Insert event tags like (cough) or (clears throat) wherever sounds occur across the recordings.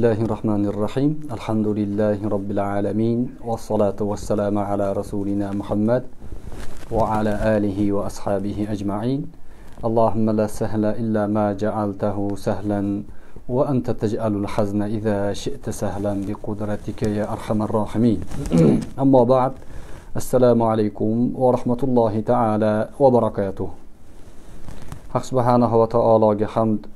الله الرحمن الرحيم الحمد لله رب العالمين والصلاة والسلام على رسولنا محمد وعلى آله وأصحابه أجمعين اللهم لا سهل إلا ما جعلته سهلا وأنت تجعل الحزن إذا شئت سهلا بقدرتك يا أرحم الراحمين أما بعد السلام عليكم ورحمة الله تعالى وبركاته haq subhanava taologa hamd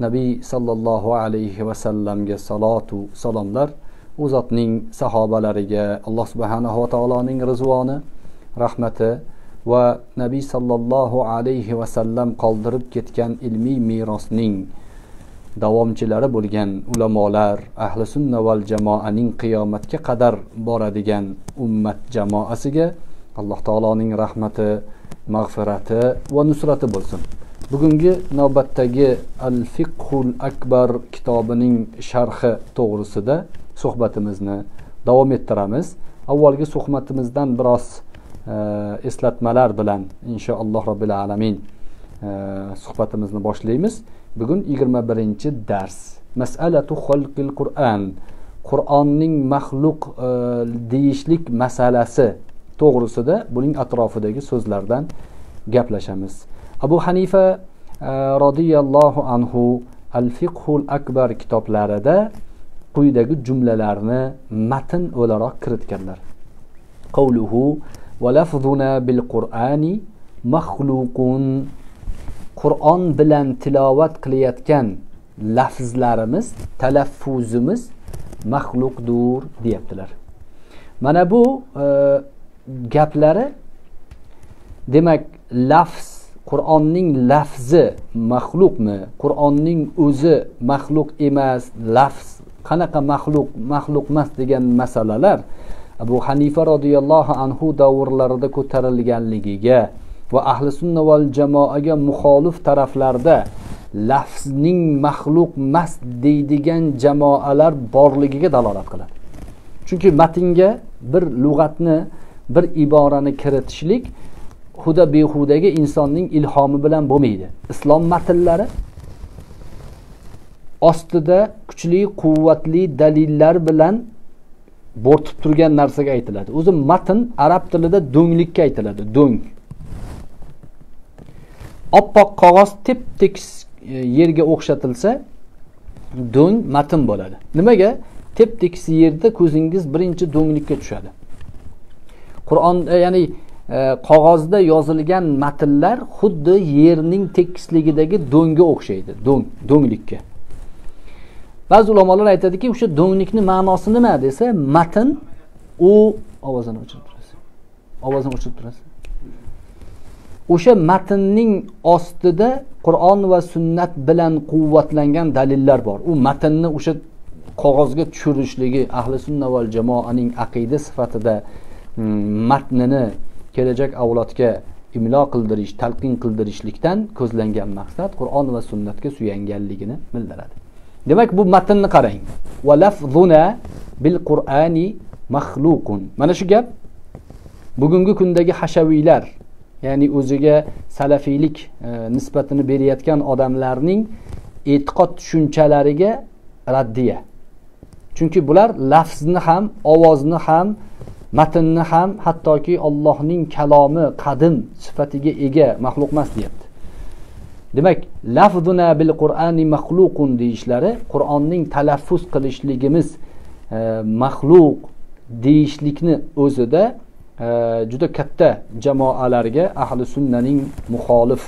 nabiy sollallohu alayhi vasallamga salotu salomlar. U zotning sahobalariga alloh subhanava taoloning rizvoni rahmati va nabiy sollallohu alayhi vasallam qoldirib ketgan ilmiy merosning davomchilari bo'lgan ulamolar ahli sunna val jamoaning qiyomatga qadar boradigan ummat jamoasiga alloh taoloning rahmati mag'firati va nusrati bo'lsin. Bugungi navbatdagi al fiqhul akbar kitobining sharhi to'g'risida suhbatimizni davom ettiramiz. Avvalgi suhbatimizdan biroz e, eslatmalar bilan inshaalloh robbil alamin e, suhbatimizni boshlaymiz. Bugun yigirma birinchi dars. Masalatu xalqil qur'an. Qur'onning maxluq e, deyishlik masalasi to'g'risida buning atrofidagi so'zlardan gaplashamiz. Abu hanifa eh, roziyallohu anhu al fiqhul akbar kitoblarida quyidagi jumlalarni matn o'laroq kiritganlar. Qavluhu va lafzuna bil qur'ani maxluqun qur'on bilan tilovat qilayotgan lafzlarimiz talaffuzimiz maxluqdur deyaptilar. Mana bu e, gaplari demak lafz qur'onning lafzi maxluqmi? Qur'onning o'zi maxluq emas lafz qanaqa maxluq maxluq emas degan masalalar abu hanifa roziyallohu anhu davrlarida ko'tarilganligiga va ahli sunna val jamoaga muxolif taraflarda lafzning maxluq emas deydigan jamoalar borligiga dalolat qiladi. Chunki matnga bir lug'atni bir iborani kiritishlik huda behudaga insonning ilhomi bilan bo'lmaydi. Islom matnlari ostida kuchli quvvatli dalillar bilan bo'rtib turgan narsaga aytiladi. O'zi matn arab tilida do'nglikka aytiladi. Do'ng. Oppoq qog'oz tep tekis e, yerga o'xshatilsa do'ng matn bo'ladi. Nimaga? Tep tekis yerda ko'zingiz birinchi do'nglikka tushadi. Qur'on e, ya'ni qog'ozda yozilgan matnlar xuddi yerning tekisligidagi do'ngga o'xshaydi. Do'ng do'nglikka. Ba'zi ulamolar aytadiki o'sha do'nglikni ma'nosi nima desa matn u ovozini o'chirib turasiz. Ovozini o'chirib turasiz. O'sha matnning ostida qur'on va sunnat bilan quvvatlangan dalillar bor. U matnni o'sha qog'ozga tushirishligi ahli sunna val jamoaning aqida sifatida Hmm, matnini kelajak avlodga imlo qildirish talqin qildirishlikdan ko'zlangan maqsad qur'on va sunnatga suyanganligini bildiradi. Demak bu matnni qarang. Va lafzuna bil qur'ani maxluqun mana shu gap bugungi kundagi hashaviylar ya'ni o'ziga salafiylik e, nisbatini berayotgan odamlarning e'tiqod tushunchalariga raddiya. Chunki bular lafzni ham ovozni ham matnni ham hattoki ollohning kalomi qadim sifatiga ega maxluq emas deyapti. Demak lafzuna bil qur'ani maxluqun deyishlari qur'onning talaffuz qilishligimiz e, maxluq deyishlikni o'zida e, juda katta jamoalarga ahli sunnaning muxolif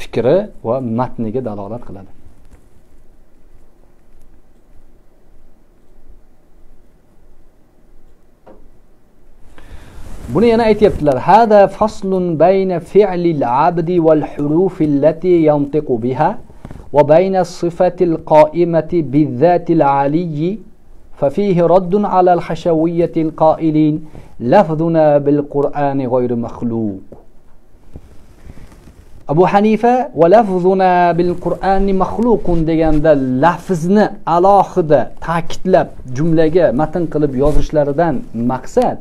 fikri va matniga dalolat qiladi. بنينا ايتيبتلر هذا فصل بين فعل العبد والحروف التي ينطق بها وبين الصفة القائمة بالذات العلي ففيه رد على الحشوية القائلين لفظنا بالقرآن غير مخلوق. أبو حنيفة ولفظنا بالقرآن مخلوق. ديان ذا لفظنا على خدا تاكتلب جملة متن قلب يوزش لردن مقصد.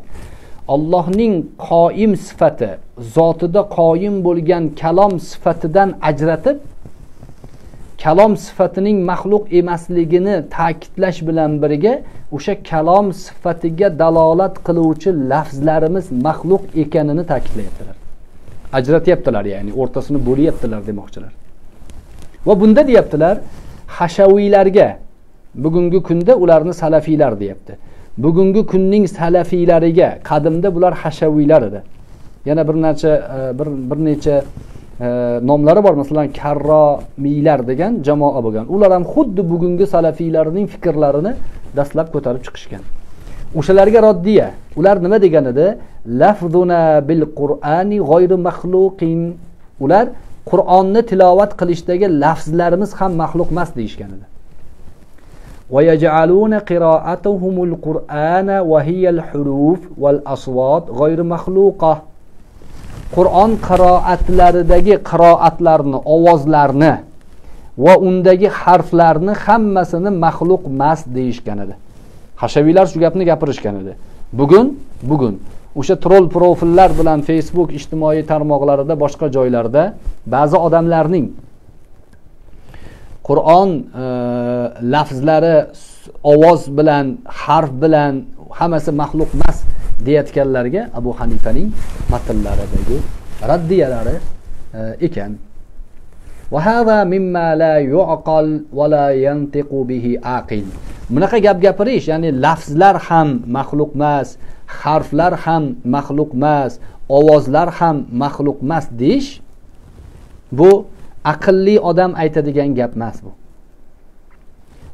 Allohning qoim sifati zotida qoyim bo'lgan kalom sifatidan ajratib kalom sifatining maxluq emasligini ta'kidlash bilan birga o'sha kalom sifatiga dalolat qiluvchi lafzlarimiz maxluq ekanini ta'kidlayaptilar. Ajratyaptilar ya'ni o'rtasini bo'lyaptilar demoqchilar. Va bunda deyaptilar hashaviylarga bugungi kunda ularni salafiylar deyapti. Bugungi kunning salafiylariga qadimda bular hashaviylar edi. Yana bir necha e, bir, bir necha e, nomlari bor. Masalan karromiylar degan jamoa bo'lgan. Ular ham xuddi bugungi salafiylarning fikrlarini dastlab ko'tarib chiqishgan. O'shalarga roddiya. Ular nima degan edi? Lafzuna bil qur'ani g'oyri maxluqin. Ular qur'onni tilovat qilishdagi lafzlarimiz ham maxluq emas deyishgan edi. ويجعلون قراءتهم القرآن وهي الحروف والأصوات غير مخلوقة qur'on qiroatlaridagi qiroatlarni ovozlarni va undagi harflarni hammasini maxluq emas deyishgan edi hashaviylar shu gapni gapirishgan edi bugun bugun o'sha troll profillar bilan facebook ijtimoiy tarmoqlarida boshqa joylarda ba'zi odamlarning qur'on e, lafzlari ovoz bilan harf bilan hammasi maxluq emas deyayotganlarga abu hanifaning matnlaridagi raddiyalari e, ekan. Bunaqa gap gapirish ya'ni lafzlar ham maxluq emas harflar ham maxluq emas ovozlar ham maxluq emas deyish bu aqlli odam aytadigan gap emas bu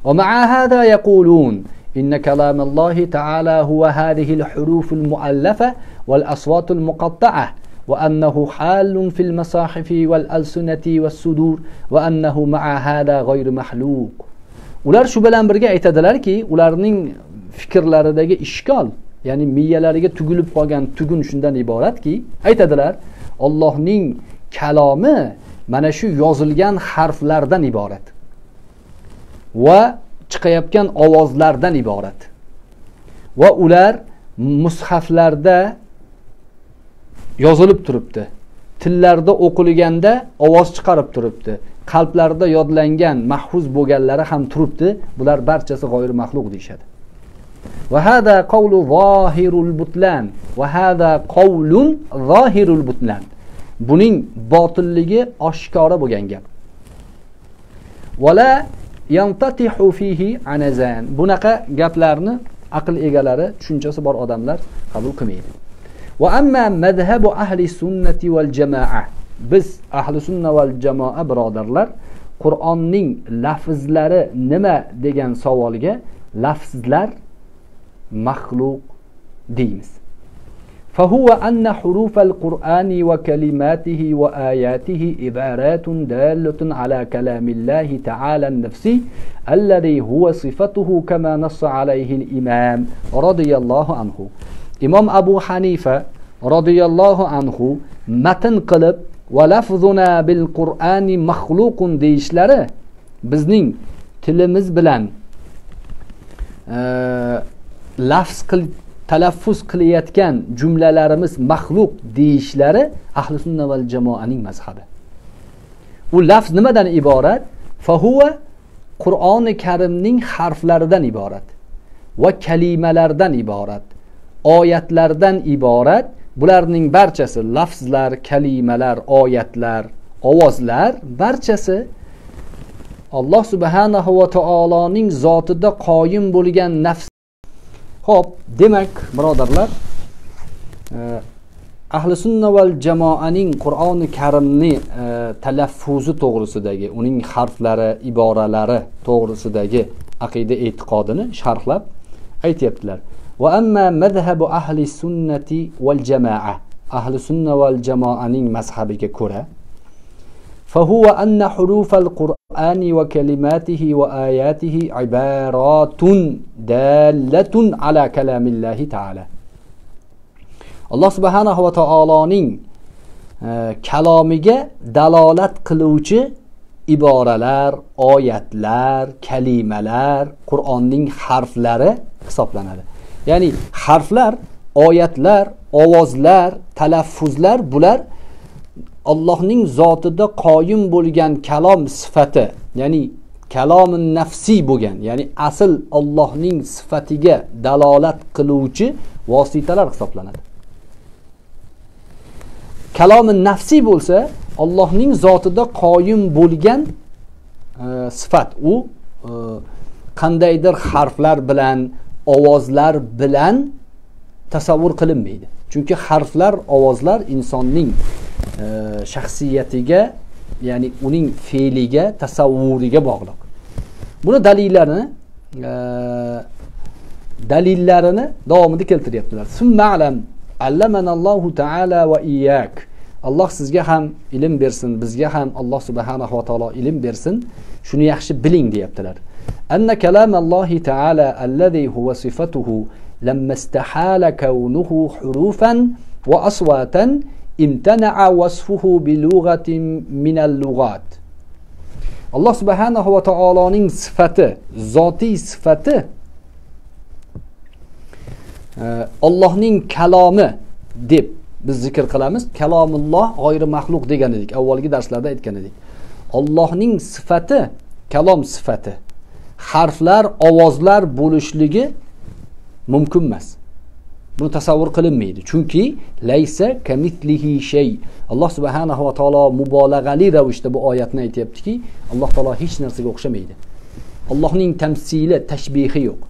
ومع هذا يقولون إن كلام الله تعالى هو هذه الحروف المؤلفة والأصوات المقطعة وأنه حال في المصاحف والألسنة والصدور وأنه مع هذا غير محلوق ular shu bilan birga aytadilarki ularning fikrlaridagi ishkol ya'ni miyalariga tugilib qolgan tugun shundan iboratki aytadilar ollohning kalomi mana shu yozilgan harflardan iborat va chiqayotgan ovozlardan iborat va ular mushaflarda yozilib turibdi tillarda o'qilganda ovoz chiqarib turibdi qalblarda yodlangan mahfuz bo'lganlari ham turibdi bular barchasi g'oyri maxluq deyishadi وهذا قول ظاهر البطلان وهذا قول ظاهر البطلان Buning botilligi oshkora bo'lgan gap. Vala yantatihu fihi anazan. Bunaqa gaplarni aql egalari tushunchasi bor odamlar qabul qilmaydi. Va amma madhabu ahli sunnati val jamoa biz ahli sunna val jamoa birodarlar qur'onning lafzlari nima degan savolga lafzlar maxluq deymiz. فهو أن حروف القرآن وكلماته وآياته عبارات دالة على كلام الله تعالى النفسي الذي هو صفته كما نص عليه الإمام رضي الله عنه. إمام أبو حنيفة رضي الله عنه متن قلب ولفظنا بالقرآن مخلوق deyishlari bizning tilimiz bilan lafz qilib talaffuz qilayotgan jumlalarimiz maxluq deyishlari ahli sunna val jamoaning mazhabi. U lafz nimadan iborat? Fahuva qur'oni karimning harflaridan iborat va kalimalardan iborat oyatlardan iborat. Bularning barchasi lafzlar kalimalar oyatlar ovozlar barchasi alloh subhanahu va taoloning zotida qoyim bo'lgan nafs ho'p demak birodarlar e, ahli sunna val jamoaning qur'oni karimni e, talaffuzi to'g'risidagi uning harflari iboralari to'g'risidagi aqida e'tiqodini sharhlab aytyaptilar. Va amma madhabu ahli sunnati val jamoa ahli sunna val jamoaning mazhabiga ko'ra فهو أن حروف القرآن وكلماته وآياته عبارات دالة على كلام الله تعالى alloh subhanahu va taoloning kalomiga dalolat qiluvchi iboralar oyatlar kalimalar qur'onning harflari hisoblanadi ya'ni harflar oyatlar ovozlar talaffuzlar bular Allohning zotida qoyim bo'lgan kalom sifati ya'ni kalomi nafsiy bo'lgan ya'ni asl Allohning sifatiga dalolat qiluvchi vositalar hisoblanadi. Kalomi nafsiy bo'lsa Allohning zotida qoyim bo'lgan e, sifat u e, qandaydir harflar bilan ovozlar bilan tasavvur qilinmaydi. Chunki harflar ovozlar insonning shaxsiyatiga ya'ni uning fe'liga tasavvuriga bog'liq buni dalillarini e, dalillarini davomida keltiryaptilar summa'lam allamanallohu taala va iyyak alloh sizga ham ilm bersin bizga ham alloh subhanahu va taolo ilm bersin shuni yaxshi biling deyaptilar anna kalamallohi taala allazi huwa sifatuhu لما استحال كونه حروفا وأصواتا imtana'a vasfuhu bilughatin minal lughat. Alloh subhanahu va taoloning sifati zotiy sifati e, ollohning kalomi deb biz zikr qilamiz. Kalomulloh g'oyri maxluq degan edik avvalgi darslarda aytgan edik. Ollohning sifati kalom sifati. Harflar ovozlar bo'lishligi mumkin emas. Buni tasavvur qilinmaydi. Chunki laysa kamitlihi shay. Alloh subhanahu va taolo mubolag'ali ravishda bu oyatni aytyaptiki alloh taolo hech narsaga o'xshamaydi. Allohning tamsili tashbihi yo'q.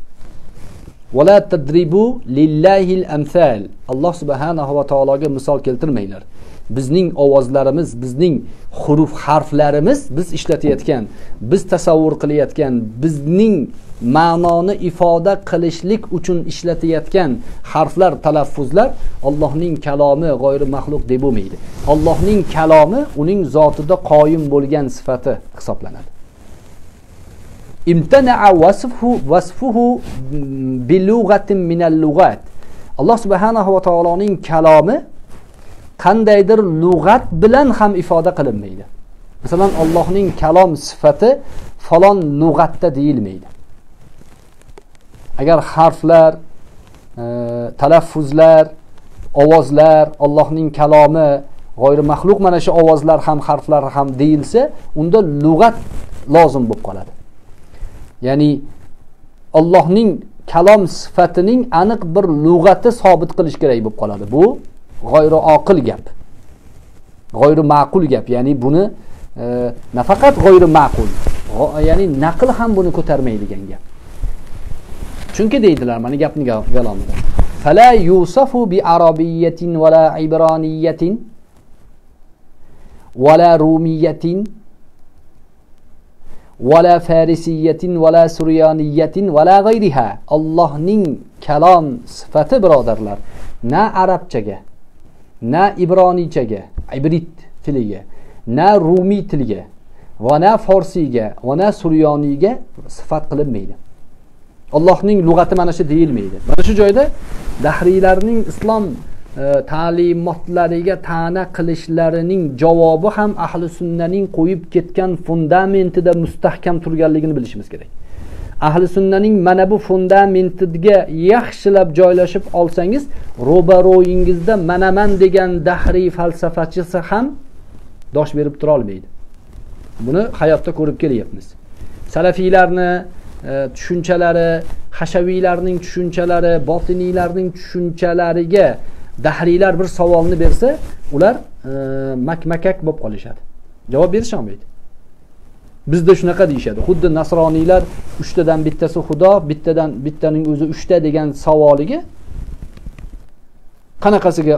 Vala tadribu lillahil amsal alloh subhanahu va taologa misol keltirmanglar. Bizning ovozlarimiz bizning huruf harflarimiz biz ishlatayotgan biz tasavvur qilayotgan bizning ma'noni ifoda qilishlik uchun ishlatayotgan harflar talaffuzlar Allohning kalomi g'oyri maxluq deb bo'lmaydi Allohning kalomi uning zotida qoyim bo'lgan sifati hisoblanadi. Imtana'a vasfuhu vasfuhu mm, bilughatin minal lug'at alloh subhanahu va taoloning kalomi qandaydir lug'at bilan ham ifoda qilinmaydi. Masalan allohning kalom sifati falon lug'atda deyilmaydi. Agar harflar e, talaffuzlar ovozlar Allohning kalomi g'oyri maxluq mana shu ovozlar ham harflar ham deyilsa unda lug'at lozim bo'lib qoladi. Ya'ni Allohning kalom sifatining aniq bir lug'ati sobit qilish kerak bo'lib qoladi. Bu g'oyri oqil gap. G'oyri ma'qul gap ya'ni buni e, nafaqat g'oyri ma'qul ya'ni naql ham buni ko'tarmaydigan gap. Chunki deydilar mana gapni galomida. Fala yusafu bi arabiyyatin vala ibroniyatin vala rumiyatin vala farisiyatin vala suryoniyatin vala g'ayriha. Allohning kalom sifati birodarlar na arabchaga na ibroniychaga ibrit tiliga na rumiy tilga va na forsiyga va na suryoniyga sifat qilinmaydi Allohning lug'ati mana shu deyilmaydi. Mana shu joyda dahriylarning islom e, ta'limotlariga ta'na qilishlarining javobi ham ahli sunnaning qo'yib ketgan fundamentida mustahkam turganligini bilishimiz kerak. Ahli sunnaning mana bu fundamentiga yaxshilab joylashib olsangiz, ro'baro'yingizda manaman degan dahriy falsafachisi ham dosh berib tura olmaydi. Buni hayotda ko'rib kelyapmiz. Salafiylarni e, tushunchalari hashaviylarning tushunchalari botiniylarning tushunchalariga dahriylar bir savolni bersa ular e, makmakak bo'lib qolishadi javob berisholmaydi bizda shunaqa deyishadi. Xuddi nasroniylar uchtadan bittasi xudo bittadan bittaning o'zi uchta degan savoliga qanaqasiga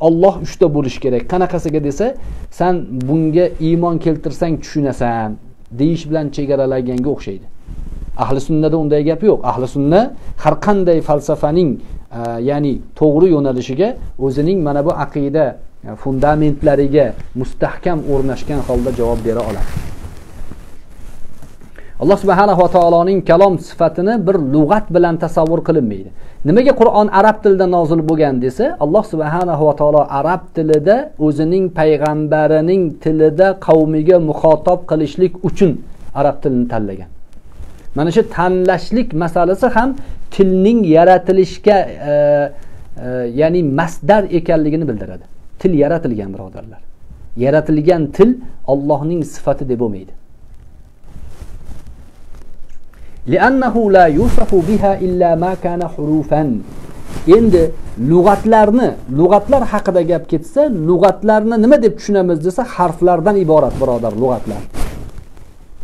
olloh uchta bo'lishi kerak? Qanaqasiga desa san bunga iymon keltirsang tushunasan deyish bilan chegaralaganga o'xshaydi. Ahli sunnada unday gap yo'q. Ahli sunna har qanday falsafaning e, ya'ni to'g'ri yo'nalishiga o'zining mana bu aqida e, fundamentlariga mustahkam o'rnashgan holda javob bera oladi. Alloh subhanahu va taoloning kalom sifatini bir lug'at bilan tasavvur qilinmaydi. Nimaga qur'on arab tilida nozil bo'lgan desa alloh subhanahu va taolo arab tilida o'zining payg'ambarining tilida qavmiga muxotob qilishlik uchun arab tilini tanlagan. Mana shu tanlashlik masalasi ham tilning yaratilishga e, e, ya'ni masdar ekanligini bildiradi. Til yaratilgan birodarlar. Yaratilgan til Allohning sifati deb bo'lmaydi. Li'annahu la yusafu biha illa ma kana hurufan endi lug'atlarni lug'atlar haqida gap ketsa lug'atlarni nima deb tushunamiz desa harflardan iborat birodar lug'atlar.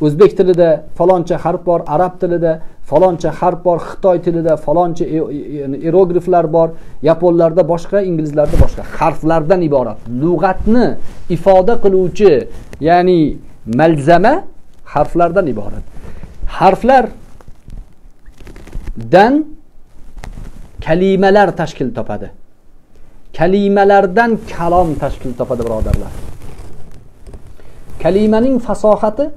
O'zbek tilida faloncha harf bor arab tilida faloncha harf bor xitoy tilida faloncha e-, e-, e-, erogriflar bor yaponlarda boshqa inglizlarda boshqa. Harflardan iborat. Lug'atni ifoda qiluvchi ya'ni malzama harflardan iborat. Dan kalimalar tashkil topadi. Kalimalardan kalom tashkil topadi birodarlar. Kalimaning fasohati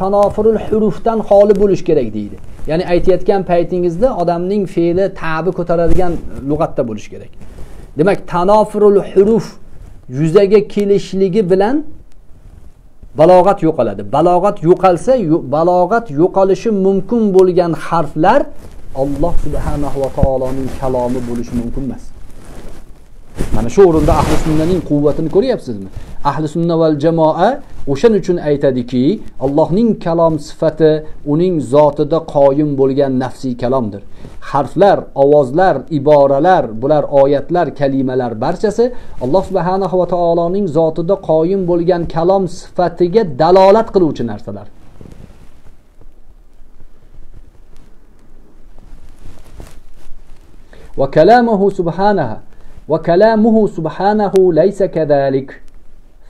tanofurul hurufdan xoli bo'lish kerak deydi. Ya'ni aytayotgan paytingizda odamning fe'li tabi ko'taradigan lug'atda bo'lishi kerak. Demak tanofurul huruf yuzaga kelishligi bilan balog'at yo'qoladi. Balog'at yo'qolsa balog'at yo'qolishi mumkin bo'lgan harflar Alloh subhanahu va taoloning kalomi bo'lishi mumkin emas. Mana shu o'rinda ahli sunnaning quvvatini ko'ryapsizmi? Ahli sunna val jamoa o'shaning uchun aytadiki allohning kalom sifati uning zotida qoyim bo'lgan nafsiy kalomdir harflar ovozlar iboralar bular oyatlar kalimalar barchasi alloh subhanahu va taoloning zotida qoyim bo'lgan kalom sifatiga dalolat qiluvchi narsalar وكلامه سبحانه وكلامه سبحانه ليس كذلك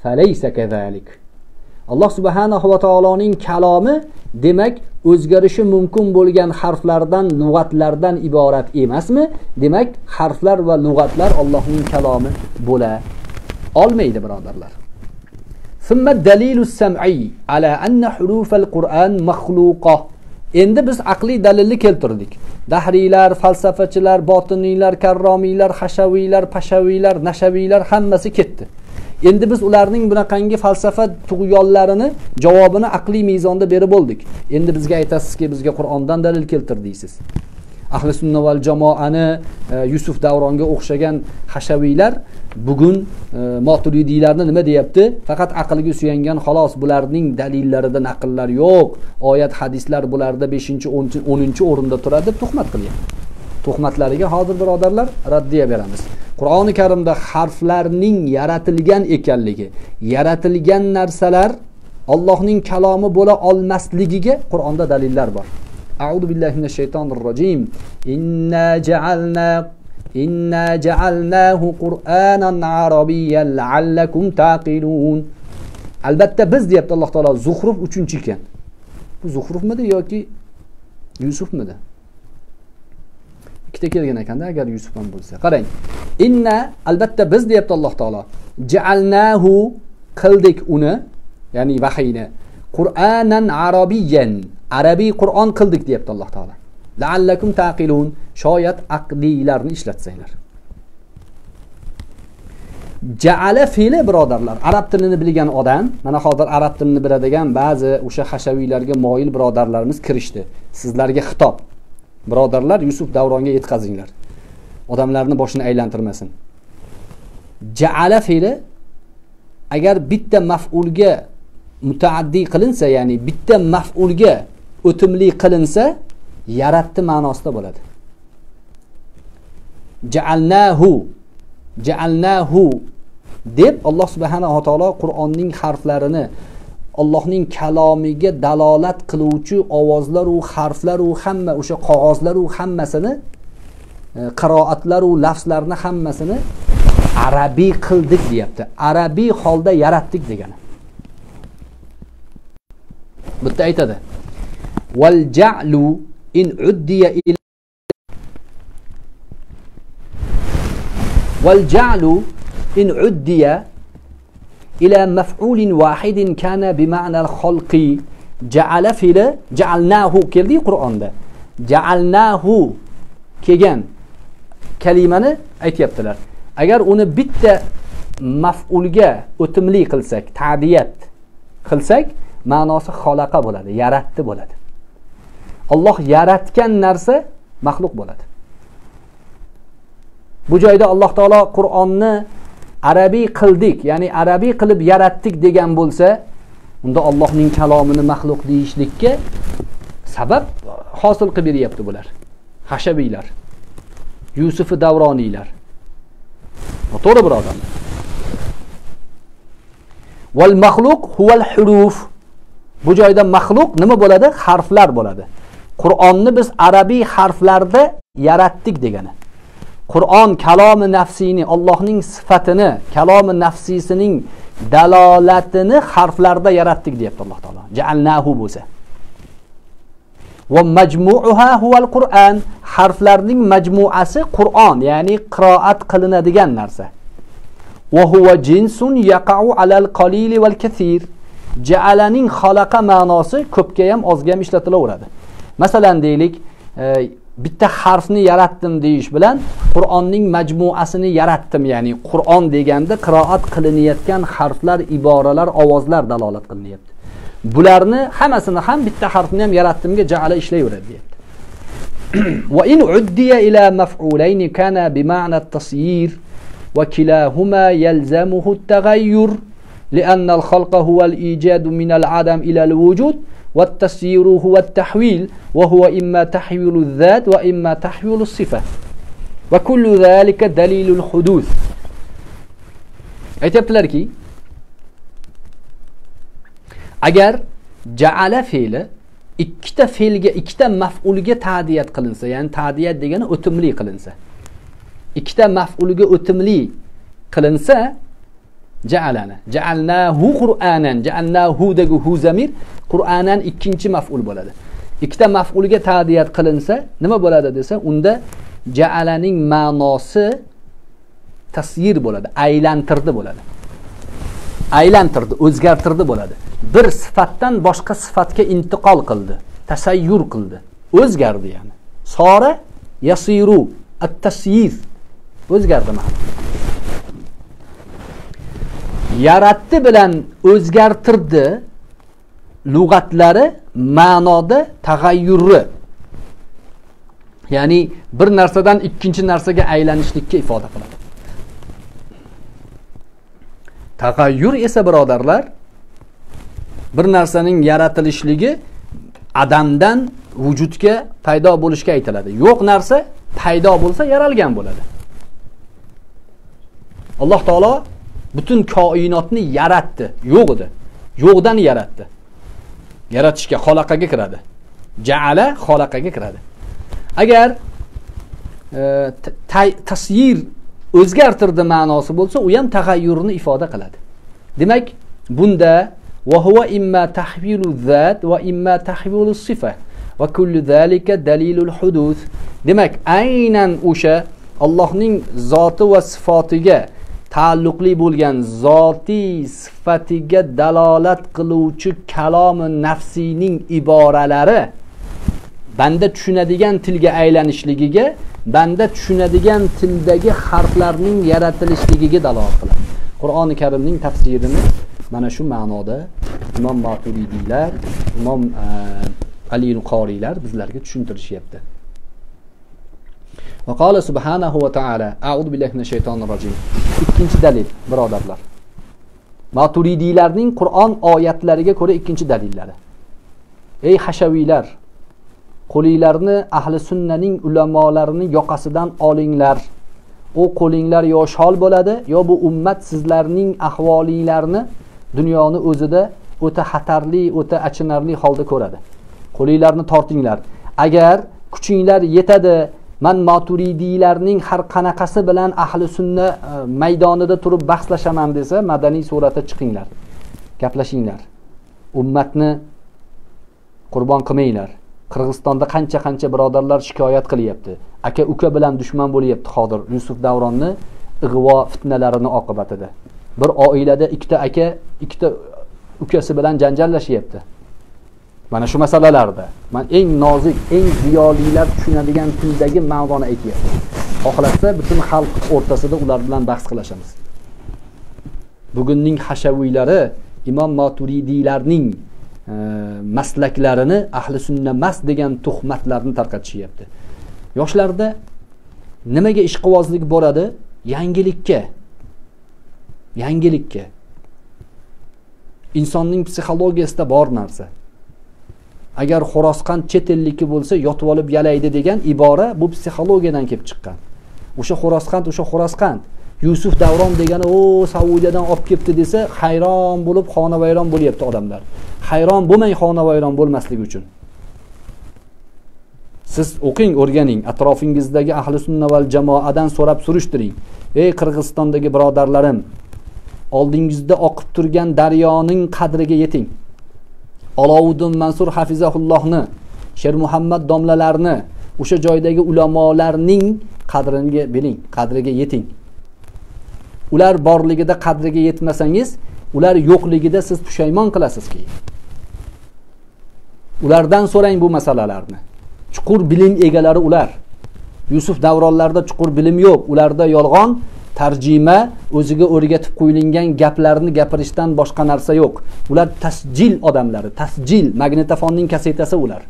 فليس كذلك alloh subhanahu va taoloning kalomi demak o'zgarishi mumkin bo'lgan harflardan lug'atlardan iborat emasmi demak harflar va lug'atlar allohning kalomi bo'la olmaydi birodarlar ثم الدليل السمعي على أن حروف القرآن مخلوقة endi biz aqliy dalilni keltirdik dahriylar falsafachilar botiniylar karromiylar hashaviylar pashaviylar nashaviylar hammasi ketdi Endi biz ularning bunaqangi falsafa tug'yonlarini javobini aqliy mezonda berib bo'ldik endi bizga aytasizki bizga qur'ondan dalil keltir deysiz. Ahli sunna val jamoani e, yusuf davronga o'xshagan hashaviylar bugun e, moturidiylarni nima deyapti? Faqat aqlga suyangan xolos bularning dalillarida naqllar yo'q. Oyat hadislar bularda beshinchi o'ninchi o'rinda turadi deb tuhmat qilyapti. Tuhmatlariga hozir birodarlar raddiya beramiz qur'oni karimda harflarning yaratilgan ekanligi yaratilgan narsalar Allohning kalomi bo'la olmasligiga Qur'onda dalillar bor. A'udhu billahi minash shaytonir rojim. Inna ja'alna inna ja'alnahu qur'anan arabiyyan la'allakum taqilun. Albatta biz deyapti Alloh taolo Zuhruf 3 ekan. Bu Zuhrufmidi yoki Yusufmidi? Ikkita kelgan ekanda agar yusuf ham bo'lsa. Qarang inna albatta biz deyapti alloh taolo jaalnahu qildik uni ya'ni vahiyni qur'anan arabiyyan arabiy qur'on qildik deyapti alloh taolo. Laallakum taqilun shoyat aqliylarni ishlatsanglar. Jaala fe'li birodarlar arab tilini bilgan odam mana hozir arab tilini biladigan ba'zi o'sha hashaviylarga moyil birodarlarimiz kirishdi. Sizlarga xitob. Birodarlar yusuf davronga yetkazinglar. Odamlarni boshini aylantirmasin. Jaala fe'li agar bitta maf'ulga mutaaddiy qilinsa ya'ni bitta maf'ulga o'timli qilinsa yaratdi ma'nosida bo'ladi. Jaalnahu jaalnahu deb alloh subhanava taolo qur'onning harflarini Allohning kalomiga dalolat qiluvchi ovozlaru harflaru hamma o'sha qog'ozlaru hammasini e, qiroatlaru lafzlarni hammasini arabiy qildik deyapti. Arabiy holda yaratdik degani. Bitta aytadi. Val ja'lu in uddiya val ja'lu in uddiya إلى مفعول واحد كان بمعنى الخلق جعل فعل جعلناه keldi Qur'onda ja'alnahu kelgan kalimani aytyaptilar agar uni bitta maf'ulga o'timli qilsak ta'diyat qilsak ma'nosi xolaqa bo'ladi yaratdi bo'ladi Alloh yaratgan narsa maxluq bo'ladi bu joyda alloh taolo qur'onni arabiy qildik ya'ni arabiy qilib yaratdik degan bo'lsa unda Allohning kalomini maxluq deyishlikka sabab hosil qilib beryapti bular. Hashabiylar yusufi davroniylar. To'g'ri birodarlar val maxluq huval huruf. Bu joyda maxluq nima bo'ladi? Harflar bo'ladi. Qur'onni biz arabiy harflarda yaratdik degani. Qur'on kalomi nafsiyni allohning sifatini kalomi nafsiysining dalolatini harflarda yaratdik deyapti alloh taolo. Jaalnahu bo'lsa va majmuuha huval qur'an. Harflarning majmuasi qur'on ya'ni qiroat qilinadigan narsa. Va huwa jinsun yaqau alal qalili val kathir. Jaalaning xalaqa ma'nosi ko'pga ham ozga ham ishlatilaveradi. Masalan deylik e, bitta harfni yaratdim deyish bilan qur'onning majmuasini yaratdim ya'ni qur'on deganda qiroat qilinayotgan harflar iboralar ovozlar dalolat qilinyapti bularni hammasini ham bitta harfni ham yaratdimga jaala ishlayveradi deyapti (clears throat) وإن عدي إلى مفعولين كان بمعنى التصيير وكلاهما يلزمه التغير لأن الخلق هو الإيجاد من العدم إلى الوجود والتصير هو التحويل وهو إما تحويل الذات وإما تحويل الصفة. وكل ذلك دليل الحدوث. أيتبتلر كي أجر جعل فيل إكتا فيل إكتا مفعول تعديات قلنسة. يعني تعديات ديجان أتملي قلنسة. إكتا مفعول قلنسة ja'alani ja'alnahu qur'anan. Ja'alnahudagi hu zamir. Qur'anan ikkinchi maf'ul bo'ladi. Ikkita maf'ulga ta'diyat qilinsa nima bo'ladi desa unda ja'alaning ma'nosi tasyir bo'ladi aylantirdi bo'ladi. Aylantirdi o'zgartirdi bo'ladi. Bir sifatdan boshqa sifatga intiqol qildi tasayyur qildi. O'zgardi ya'ni. Sora yasiru at tasyir o'zgardi ma'no. Yaratdi bilan o'zgartirdi lug'atlari ma'noda tag'ayyurri. Ya'ni bir narsadan ikkinchi narsaga aylanishlikka ifoda qiladi. Tag'ayyur esa birodarlar bir narsaning yaratilishligi adamdan vujudga paydo bo'lishga aytiladi. Yo'q narsa paydo bo'lsa yaralgan bo'ladi. Alloh taolo butun koinotni yaratdi. Yo'q edi. Yo'qdan yaratdi. Yaratishga xolaqaga kiradi. Jaala xolaqaga kiradi. Agar e, tasyir o'zgartirdi ma'nosi bo'lsa u ham tag'ayyurni ifoda qiladi. Demak bunda va huva imma tahvilu zat va imma tahvilu sifa va kullu zalika dalilul hudus demak aynan o'sha Allohning zoti va sifotiga taalluqli bo'lgan zotiy sifatiga dalolat qiluvchi kalomi nafsiyning iboralari banda tushunadigan tilga aylanishligiga banda tushunadigan tildagi harflarning yaratilishligiga dalolat qiladi. Qur'oni karimning tafsirini mana shu ma'noda imom maturidiylar imom eh, e, ali qoriylar bizlarga tushuntirishyapti. Va qala subhanahu va taala a'udhu billahi minash shaytonir rojim ikkinchi dalil birodarlar. Maturidiylarning qur'on oyatlariga ko'ra ikkinchi dalillari. Ey hashaviylar qo'linglarni ahli sunnaning ulamolarini yoqasidan olinglar. U qo'linglar yo shol bo'ladi yo bu ummat sizlarning ahvolinglarni dunyoni o'zida o'ta xatarli o'ta achinarli holda ko'radi. Qo'linglarni tortinglar. Agar kuchinglar yetadi man moturidiylarning har qanaqasi bilan ahli sunna e, maydonida turib bahslashaman desa madaniy suratda chiqinglar gaplashinglar. Ummatni qurbon qilmanglar. Qirg'izistonda qancha qancha birodarlar shikoyat qilyapti. Aka uka bilan dushman bo'lyapti hozir yusuf davronni ig'vo fitnalarini oqibatida. Bir oilada ikkita aka ikkita ukasi bilan janjallashyapti mana shu masalalarda man eng nozik eng ziyolilar tushunadigan tildagi ma'noni aytyapman. Xohlasa butun xalq o'rtasida ular bilan bahs qilashamiz bugunning hashaviylari imom moturidiylarning e, maslaklarini ahli sunna mas degan tuhmatlarni tarqatishyapti. Yoshlarda nimaga ishqivozlik bo'ladi yangilikka. Yangilikka. Insonning psixologiyasida bor narsa. Agar xo'rozqand chet elniki bo'lsa yotib olib yalaydi degan ibora bu psixologiyadan kelib chiqqan. O'sha xo'rozqand o'sha xo'rozqand. Yusuf davron degani o saudiyadan olib kelibdi desa hayron bo'lib xonavayron bo'lyapti odamlar. Hayron bo'lmang xonavayron bo'lmasligi uchun. Siz o'qing o'rganing. Atrofingizdagi ahli sunna val jamoadan so'rab surishtiring. Ey qirg'izistondagi birodarlarim oldingizda oqib turgan daryoning qadriga yeting. Olovuddin mansur hafizahullohni sher muhammad domlalarni o'sha joydagi ulamolarning qadriga biling qadriga yeting. Ular borligida qadriga yetmasangiz ular yo'qligida siz pushaymon qilasiz keyin ulardan so'rang bu masalalarni. Chuqur bilim egalari ular. Yusuf davronlarda chuqur bilim yo'q ularda yolg'on tarjima o'ziga o'rgatib qo'yilgan gaplarni gapirishdan boshqa narsa yo'q. Ular tasjil odamlari tasjil magnitofonning kasetasi ular.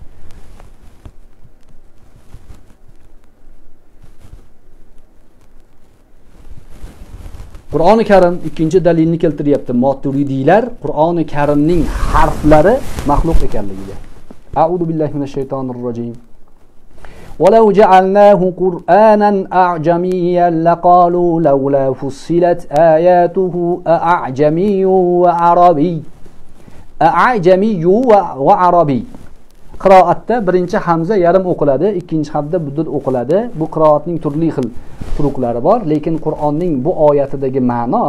Qur'oni karim ikkinchi dalilni keltiryapti. Moturidiylar qur'oni karimning harflari maxluq ekanligiga. Audu billahi minash shaytonir rojim. ولو جعلناه قرآنا أعجميا لقالوا لولا فصلت آياته أعجمي وعربي أعجمي وعربي qiroatda birinchi hamza yarim o'qiladi ikkinchi hamza budul o'qiladi bu qiroatning turli xil turuqlari bor lekin qur'onning bu oyatidagi ma'no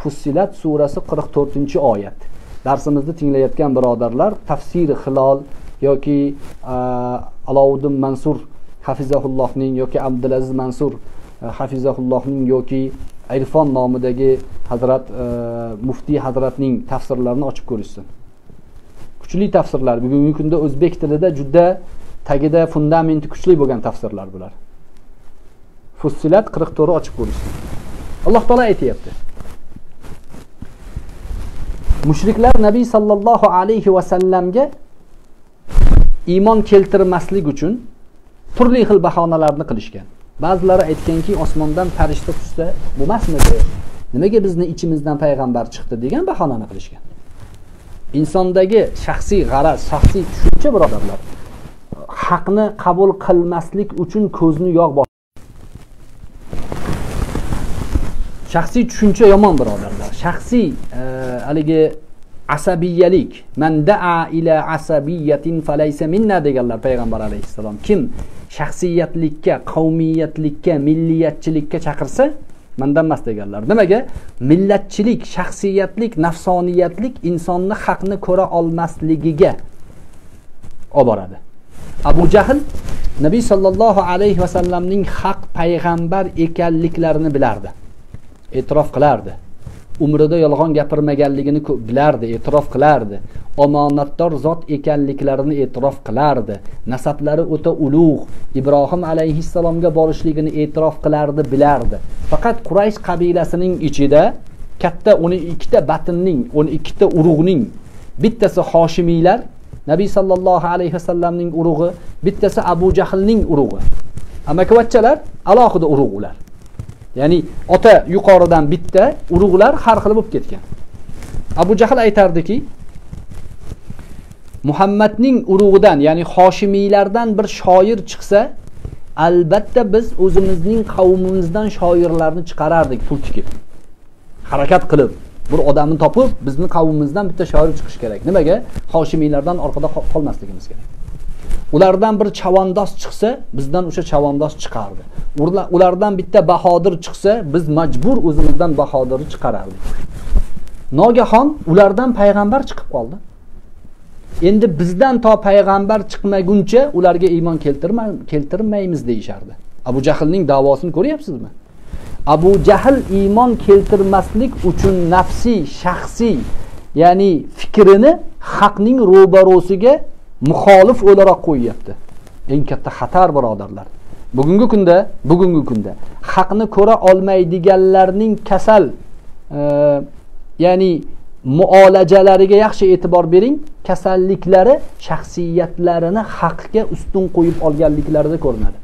fussilat surasi qirq to'rtinchi oyat darsimizni tinglayotgan birodarlar tafsiri hilol yoki alovuddin mansur hafizahullohning yoki abdulaziz mansur e, hafizahullohning yoki irfon nomidagi hazrat e, muftiy hazratning tafsirlarini ochib ko'rishsin. Kuchli tafsirlar bugungi kunda o'zbek tilida juda tagida fundamenti kuchli bo'lgan tafsirlar bular. Fussilat qirq to'rni ochib ko'rishsin. Alloh taolo aytyapti. Mushriklar nabiy sollallohu alayhi vasallamga iymon keltirmaslik uchun turli xil bahonalarni qilishgan. Ba'zilari aytganki osmondan farishta tushsa bo'lmasmidi nimaga bizni ichimizdan payg'ambar chiqdi degan bahonani qilishgan. Insondagi shaxsiy g'araz shaxsiy tushuncha birodarlar haqni qabul qilmaslik uchun ko'zni yog' shaxsiy tushuncha yomon birodarlar. Shaxsiy e, asabiyalik. Man daa ila asabiyatin falaysa minna deganlar payg'ambar alayhissalom. Kim shaxsiyatlikka qavmiyatlikka milliyatchilikka chaqirsa mandan emas deganlar. Nimaga? Millatchilik shaxsiyatlik nafsoniyatlik insonni haqni ko'ra olmasligiga olib boradi abu jahl nabiy sollallohu alayhi vasallamning haq payg'ambar ekanliklarini bilardi. E'tirof qilardi. Umrida yolg'on gapirmaganligini bilardi e'tirof qilardi. Omonatdor zot ekanliklarini e'tirof qilardi. Nasablari o'ta ulug' ibrohim alayhissalomga borishligini e'tirof qilardi bilardi. Faqat quraysh qabilasining ichida katta o'n ikkita batnning o'n ikkita urug'ning bittasi hoshimiylar nabiy sollallohu alayhi vasallamning urug'i bittasi abu jahlning urug'i. Amakivachchalar alohida urug' ular. Ya'ni ota yuqoridan bitta urug'lar har xil bo'lib ketgan. Abu jahl aytardiki muhammadning urug'idan ya'ni hoshimiylardan bir shoir chiqsa albatta biz o'zimizning qavmimizdan shoirlarni chiqarardik pul tikib. Harakat qilib bir odamni topib bizni qavmimizdan bitta shoir chiqishi kerak. Nimaga? Hoshimiylardan orqada qolmasligimiz kerak. Ulardan bir chavandoz chiqsa bizdan o'sha chavandoz chiqardi. Ulardan bitta bahodir chiqsa biz majbur o'zimizdan bahodirni chiqarardik. Nogahon ulardan payg'ambar chiqib qoldi. Endi bizdan to payg'ambar chiqmaguncha ularga iymon keltirmaymiz deyishardi. Abu jahlning davosini ko'ryapsizmi? Abu jahl iymon keltirmaslik uchun nafsiy shaxsiy ya'ni fikrini haqning ro'barosiga muxolif o'laroq qo'yyapti. Eng katta xatar birodarlar. Bugungi kunda bugungi kunda haqni ko'ra olmaydiganlarning kasal e, ya'ni muolajalariga yaxshi e'tibor bering kasalliklari shaxsiyatlarini haqga ustun qo'yib olganliklarida ko'rinadi.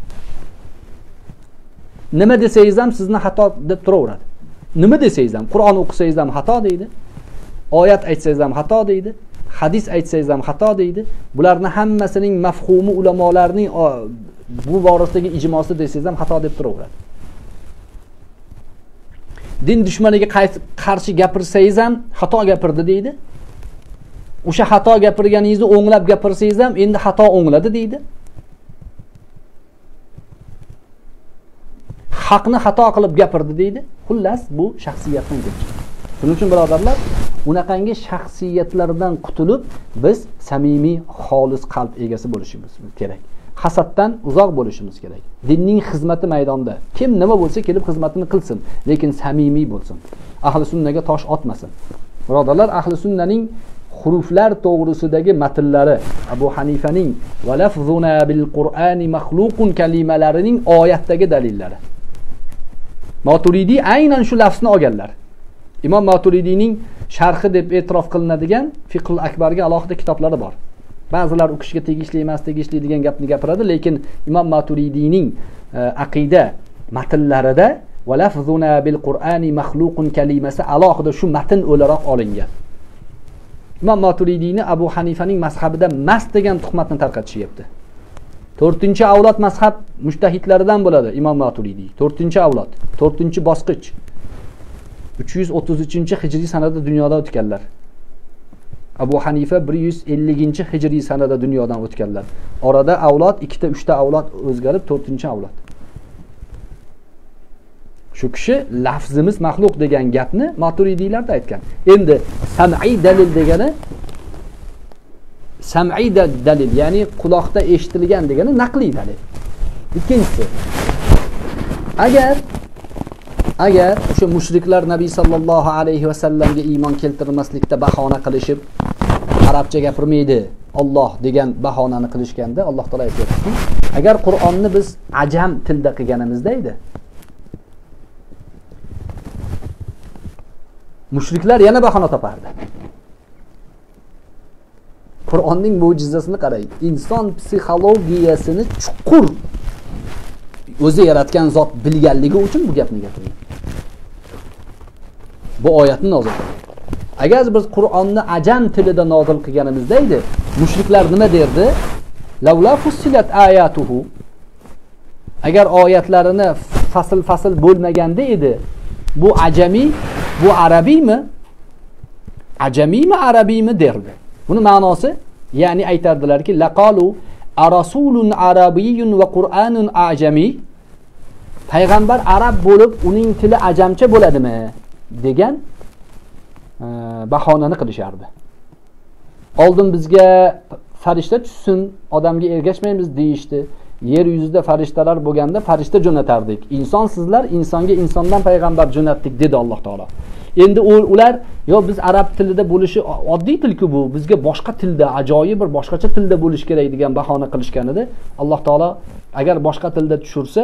Nima desangiz ham sizni xato deb turaveradi. Nima desangiz ham qur'on o'qisangiz ham xato deydi. Oyat aytsangiz ham xato deydi. Hadis aytsangiz ham xato deydi. Bularni hammasining mafhumi ulamolarning bu borasidagi ijmosi desangiz ham xato deb turaveradi. Din dushmaniga qarshi gapirsangiz ham xato gapirdi deydi. O'sha xato gapirganingizni o'nglab gapirsangiz ham endi xato o'ngladi deydi. Haqni xato qilib gapirdi deydi. Xullas bu shaxsiyatdan kelib shuning uchun birodarlar unaqangi shaxsiyatlardan qutulib biz samimiy xolis qalb egasi bo'lishimiz kerak. Hasaddan uzoq bo'lishimiz kerak. Dinning xizmati maydonda. Kim nima bo'lsa kelib xizmatini qilsin lekin samimiy bo'lsin. Ahli sunnaga tosh otmasin. Birodarlar ahli sunnaning huruflar to'g'risidagi matnlari abu hanifaning valafzuna bil qur'ani maxluqun kalimalarining oyatdagi dalillari. Maturidiy aynan shu lafzni olganlar. Imom Maturidiyning sharhi deb e'tirof qilinadigan Fiqhul Akbarga alohida kitoblari bor. Ba'zilar u kishiga tegishli emas, tegishli degan gapni gapiradi, lekin Imom Maturidiyning e, aqida matnlarida va lafzuna bil Qur'ani makhluqun kalimasi alohida shu matn o'laroq olingan. Imom Maturidiyni Abu Hanifaning mazhabida mas degan tuhmatni tarqatishyapti. to'rtinchi avlod mazhab mushtahidlaridan bo'ladi imom maturidiy to'rtinchi avlod to'rtinchi bosqich uch yuz o'ttiz uchinchi hijriy sanada dunyodan o'tganlar. Abu hanifa bir yuz elliginchi hijriy sanada dunyodan o'tganlar. Orada avlod ikkita uchta avlod o'zgarib to'rtinchi avlod. Shu kishi lafzimiz maxluq degan gapni maturidiylarda aytgan. Endi sam'iy dalil degani sam'iy dalil ya'ni quloqda eshitilgan degani naqliy dalil. Ikkinchisi agar agar o'sha mushriklar nabiy sollallohu alayhi vasallamga iymon keltirmaslikda bahona qilishib arabcha gapirmaydi olloh degan bahonani qilishganda alloh taolo aytyaptiki agar qur'onni biz ajam tilda qilganimizda edi mushriklar yana bahona topardi. Qur'onning mo'jizasini qarang inson psixologiyasini chuqur o'zi yaratgan zot bilganligi uchun bu gapni gapirgan bu oyatni nozil qildi. Agar biz qur'onni ajam tilida nozil qilganimizda edi mushriklar nima derdi? Lavla fussilat ayatuhu. Agar oyatlarini fasl fasl bo'lmaganda edi bu ajamiy bu arabiymi? Ajamiymi arabiymi derdi. Buni ma'nosi ya'ni aytardilarki laqolu arasulun arabiyyun va qur'anun ajamiy payg'ambar arab bo'lib uning tili ajamcha bo'ladimi? Degan e, bahonani qilishardi. Oldin bizga farishta tushsin odamga ergashmaymiz deyishdi. Yer yuzida farishtalar bo'lganda farishta jo'natardik. Inson sizlar insonga insondan payg'ambar jo'natdik dedi alloh taolo. Endi ular yo biz arab tilida bo'lishi oddiy tilku bu bizga boshqa tilda ajoyib bir boshqacha tilda bo'lishi kerak degan bahona qilishgan edi. Alloh taolo agar boshqa tilda tushirsa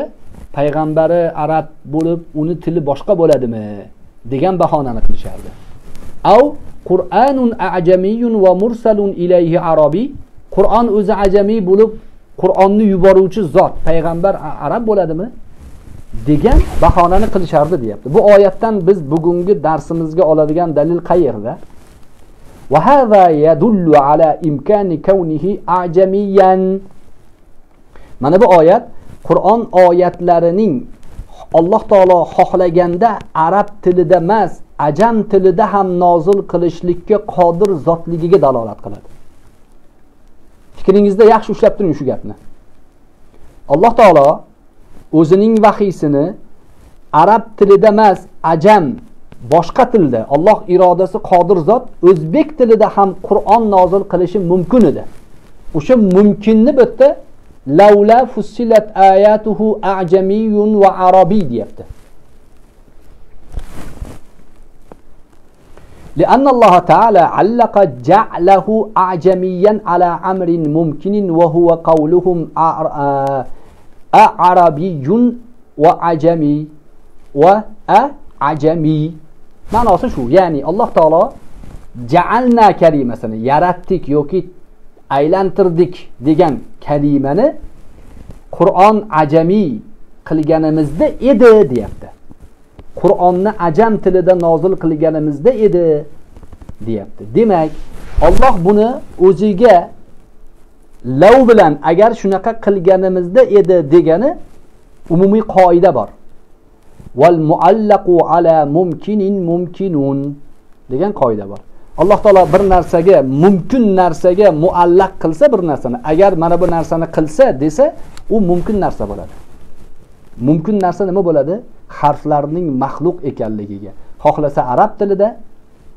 payg'ambari arab bo'lib uni tili boshqa bo'ladimi? Degan bahonani qilishardi. Av qur'anun ajamiyun va mursalun ilayhi arabiy. Qur'on o'zi ajamiy bo'lib qur'onni yuboruvchi zot payg'ambar arab bo'ladimi? Degan bahonani qilishardi deyapti. Bu oyatdan biz bugungi darsimizga oladigan dalil qayerda? Mana bu oyat qur'on oyatlarining alloh taolo xohlaganda arab tilida emas ajam tilida ham nozil qilishlikka qodir zotligiga dalolat qiladi fikringizda yaxshi ushlab turing shu gapni alloh taolo o'zining vahiysini arab tilida emas ajam boshqa tilda Alloh irodasi qodir zot o'zbek tilida ham Qur'on nozil qilishi mumkin edi. O'sha mumkinni bu yerda لولا فصلت آياته أعجمي وعربي ديفته. لأن الله تعالى علق جعله أعجميا على أمر ممكن وهو قولهم أعربي آه، وعجمي وأعجمي. معنى شو؟ يعني الله تعالى جعلنا كلمة yarattik yok يوكيت aylantirdik degan kalimani qur'on ajamiy qilganimizda edi deyapti. Qur'onni ajam tilida nozil qilganimizda edi deyapti. Demak olloh buni o'ziga lav bilan agar shunaqa qilganimizda edi degani umumiy qoida bor. Val muallaqu ala mumkinin mumkinun degan qoida bor. Alloh taolo bir narsaga mumkin narsaga muallaq qilsa bir narsani agar mana bu narsani qilsa desa u mumkin narsa bo'ladi. Mumkin narsa nima bo'ladi? Harflarning maxluq ekanligiga. Xohlasa arab tilida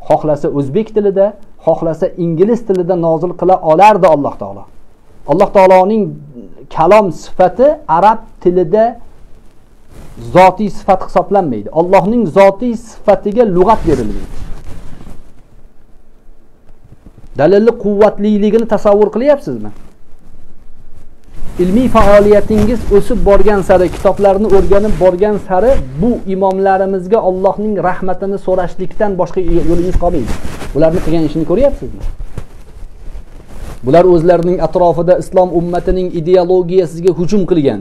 xohlasa o'zbek tilida xohlasa ingliz tilida nozil qila olardi alloh taolo. Alloh taoloning kalom sifati arab tilida zotiy sifat hisoblanmaydi. Allohning zotiy sifatiga lug'at berilmaydi. Dalilni quvvatliligini tasavvur qilyapsizmi? Ilmiy faoliyatingiz o'sib borgan sari kitoblarni o'rganib borgan sari bu imomlarimizga Allohning rahmatini so'rashlikdan boshqa yo'lingiz qolmaydi. Bularni qilgan ishini ko'ryapsizmi? Bular o'zlarining atrofida islom ummatining ideologiyasiga hujum qilgan.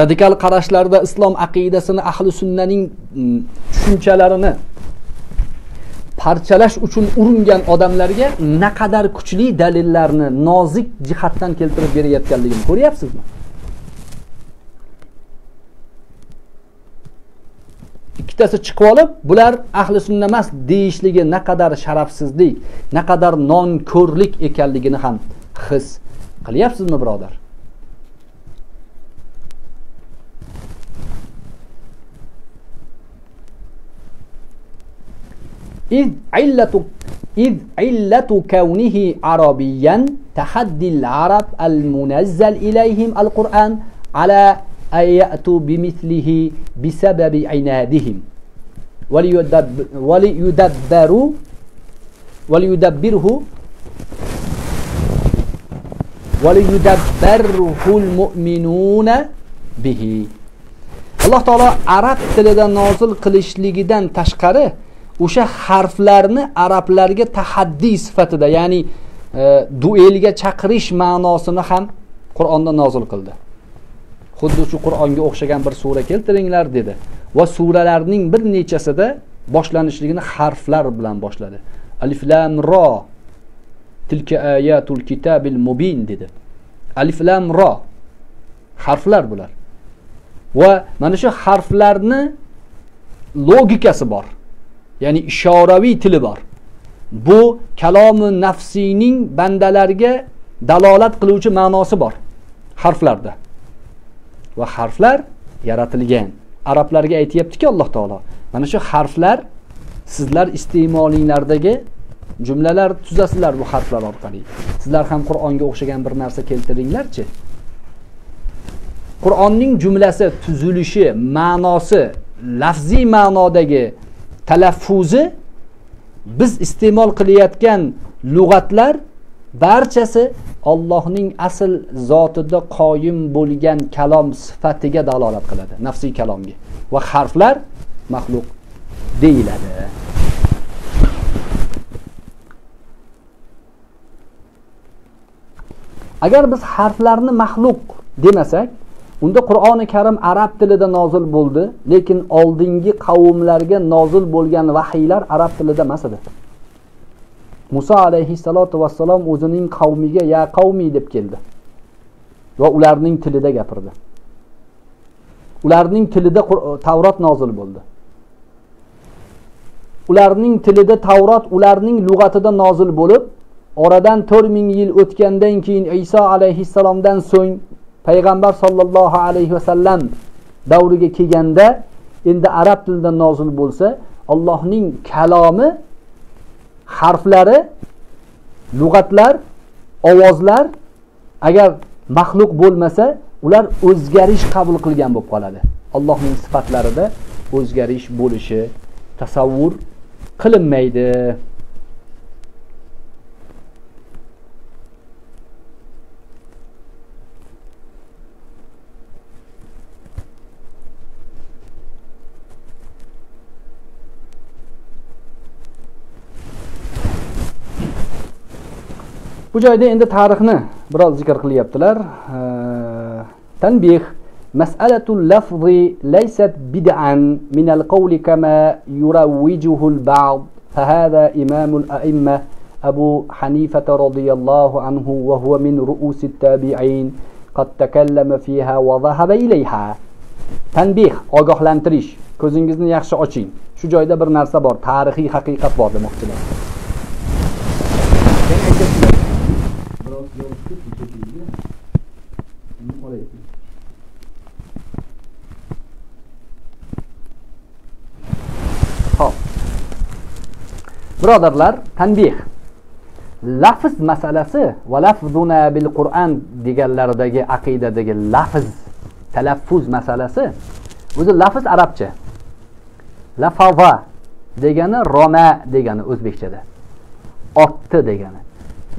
Radikal qarashlarda islom aqidasini ahli sunnaning mm, tushunchalarini parchalash uchun uringan odamlarga naqadar kuchli dalillarni nozik jihatdan keltirib berayotganligini ko'ryapsizmi? Ikkitasi chiqib olib bular ahli sunna emas deyishligi naqadar sharafsizlik naqadar nonko'rlik ekanligini ham his qilyapsizmi birodar? إذ علة إذ علة كونه عربيا تحدي العرب المنزل إليهم القرآن على أن يأتوا بمثله بسبب عنادهم. وليدبروا وليدبره وليدبره المؤمنون به. alloh taolo arab tilida nozil qilishligidan tashqari o'sha harflarni arablarga tahaddiy sifatida ya'ni e, duelga chaqirish ma'nosini ham qur'onda nozil qildi. Xuddi shu qur'onga o'xshagan bir sura keltiringlar dedi. Va suralarning bir nechasida boshlanishligini harflar bilan boshladi. Alif lam ro tilka ayatul kitabil mubin dedi. Alif lam ro harflar bular. Va mana shu harflarni logikasi bor. Ya'ni ishoraviy tili bor. Bu kalomi nafsiyning bandalarga dalolat qiluvchi ma'nosi bor harflarda. Va harflar yaratilgan. Arablarga aytyaptiki alloh taolo mana shu harflar sizlar iste'molinglardagi jumlalar tuzasizlar bu harflar orqali. Sizlar ham qur'onga o'xshagan bir narsa keltiringlarchi. Qur'onning jumlasi tuzilishi ma'nosi lafziy ma'nodagi talaffuzi biz iste'mol qilayotgan lug'atlar barchasi Allohning asl zotida qoyim bo'lgan kalom sifatiga dalolat qiladi nafsiy kalomga. Va harflar maxluq deyiladi. Agar biz harflarni maxluq demasak unda qur'oni karim arab tilida nozil bo'ldi lekin oldingi qavmlarga nozil bo'lgan vahiylar arab tilida emas edi. Muso alayhissalotu vassalom o'zining qavmiga ya qavmi deb keldi va ularning tilida gapirdi. Ularning tilida tavrot nozil bo'ldi. Ularning tilida tavrot ularning lug'atida nozil bo'lib oradan to'rt ming yil o'tgandan keyin iso alayhissalomdan so'ng payg'ambar sollallohu alayhi vasallam davriga kelganda endi arab tilida nozil bo'lsa allohning kalomi harflari lug'atlar ovozlar agar maxluq bo'lmasa ular o'zgarish qabul qilgan bo'lib qoladi. Allohning sifatlarida o'zgarish bo'lishi tasavvur qilinmaydi. bu joyda endi tarixni biroz zikr qilyaptilar tanbeh مسألة اللفظ ليست بدعا من القول كما يروجه البعض فهذا إمام الأئمة أبو حنيفة رضي الله عنه وهو من رؤوس التابعين قد تكلم فيها وذهب إليها tanbeh ogohlantirish ko'zingizni yaxshi oching shu joyda bir narsa bor tarixiy haqiqat bor demoqchilar Birodarlar tanbeh lafz masalasi va lafzuna bil qur'an deganlaridagi aqidadagi lafz talaffuz masalasi o'zi lafz arabcha. Lafava degani roma degani o'zbekchada. Otdi degani.